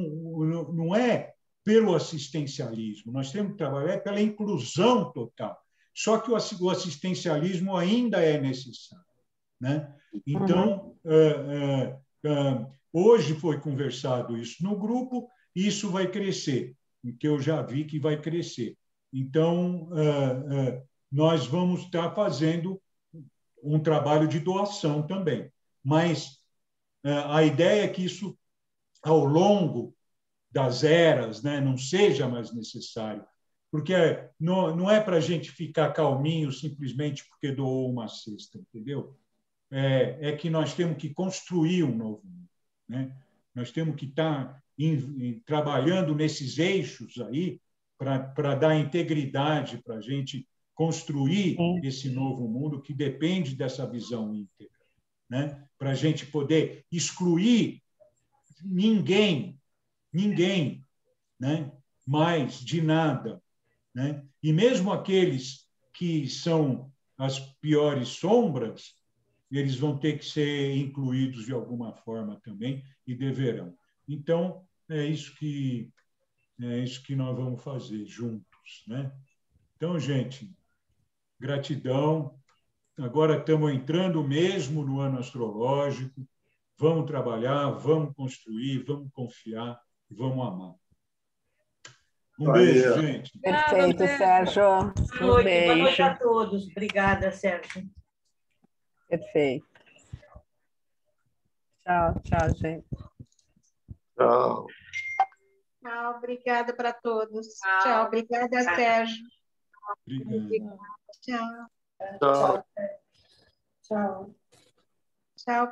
não é pelo assistencialismo, nós temos que trabalhar pela inclusão total. Só que o assistencialismo ainda é necessário. Né? Então, uhum. hoje foi conversado isso no grupo, isso vai crescer, que eu já vi que vai crescer. Então, nós vamos estar fazendo um trabalho de doação também. Mas é, a ideia é que isso, ao longo das eras, né, não seja mais necessário, porque não, não é para a gente ficar calminho simplesmente porque doou uma cesta, entendeu? É, é que nós temos que construir um novo mundo. Né? Nós temos que estar em, em, trabalhando nesses eixos aí para dar integridade para a gente construir Sim. esse novo mundo que depende dessa visão íntegra, né? Para a gente poder excluir ninguém, ninguém, né? Mais de nada, né? E mesmo aqueles que são as piores sombras, eles vão ter que ser incluídos de alguma forma também e deverão. Então é isso que é isso que nós vamos fazer juntos, né? Então, gente, gratidão. Agora estamos entrando mesmo no ano astrológico. Vamos trabalhar, vamos construir, vamos confiar e vamos amar. Um beijo, gente. Perfeito, Sérgio. Um noite, beijo. Boa noite a todos. Obrigada, Sérgio. Perfeito. Tchau, tchau, gente. Tchau. Tchau, obrigada para todos. Tchau, tchau obrigada, Sérgio. Obrigado. Tchau. Tchau. Tchau. Tchau.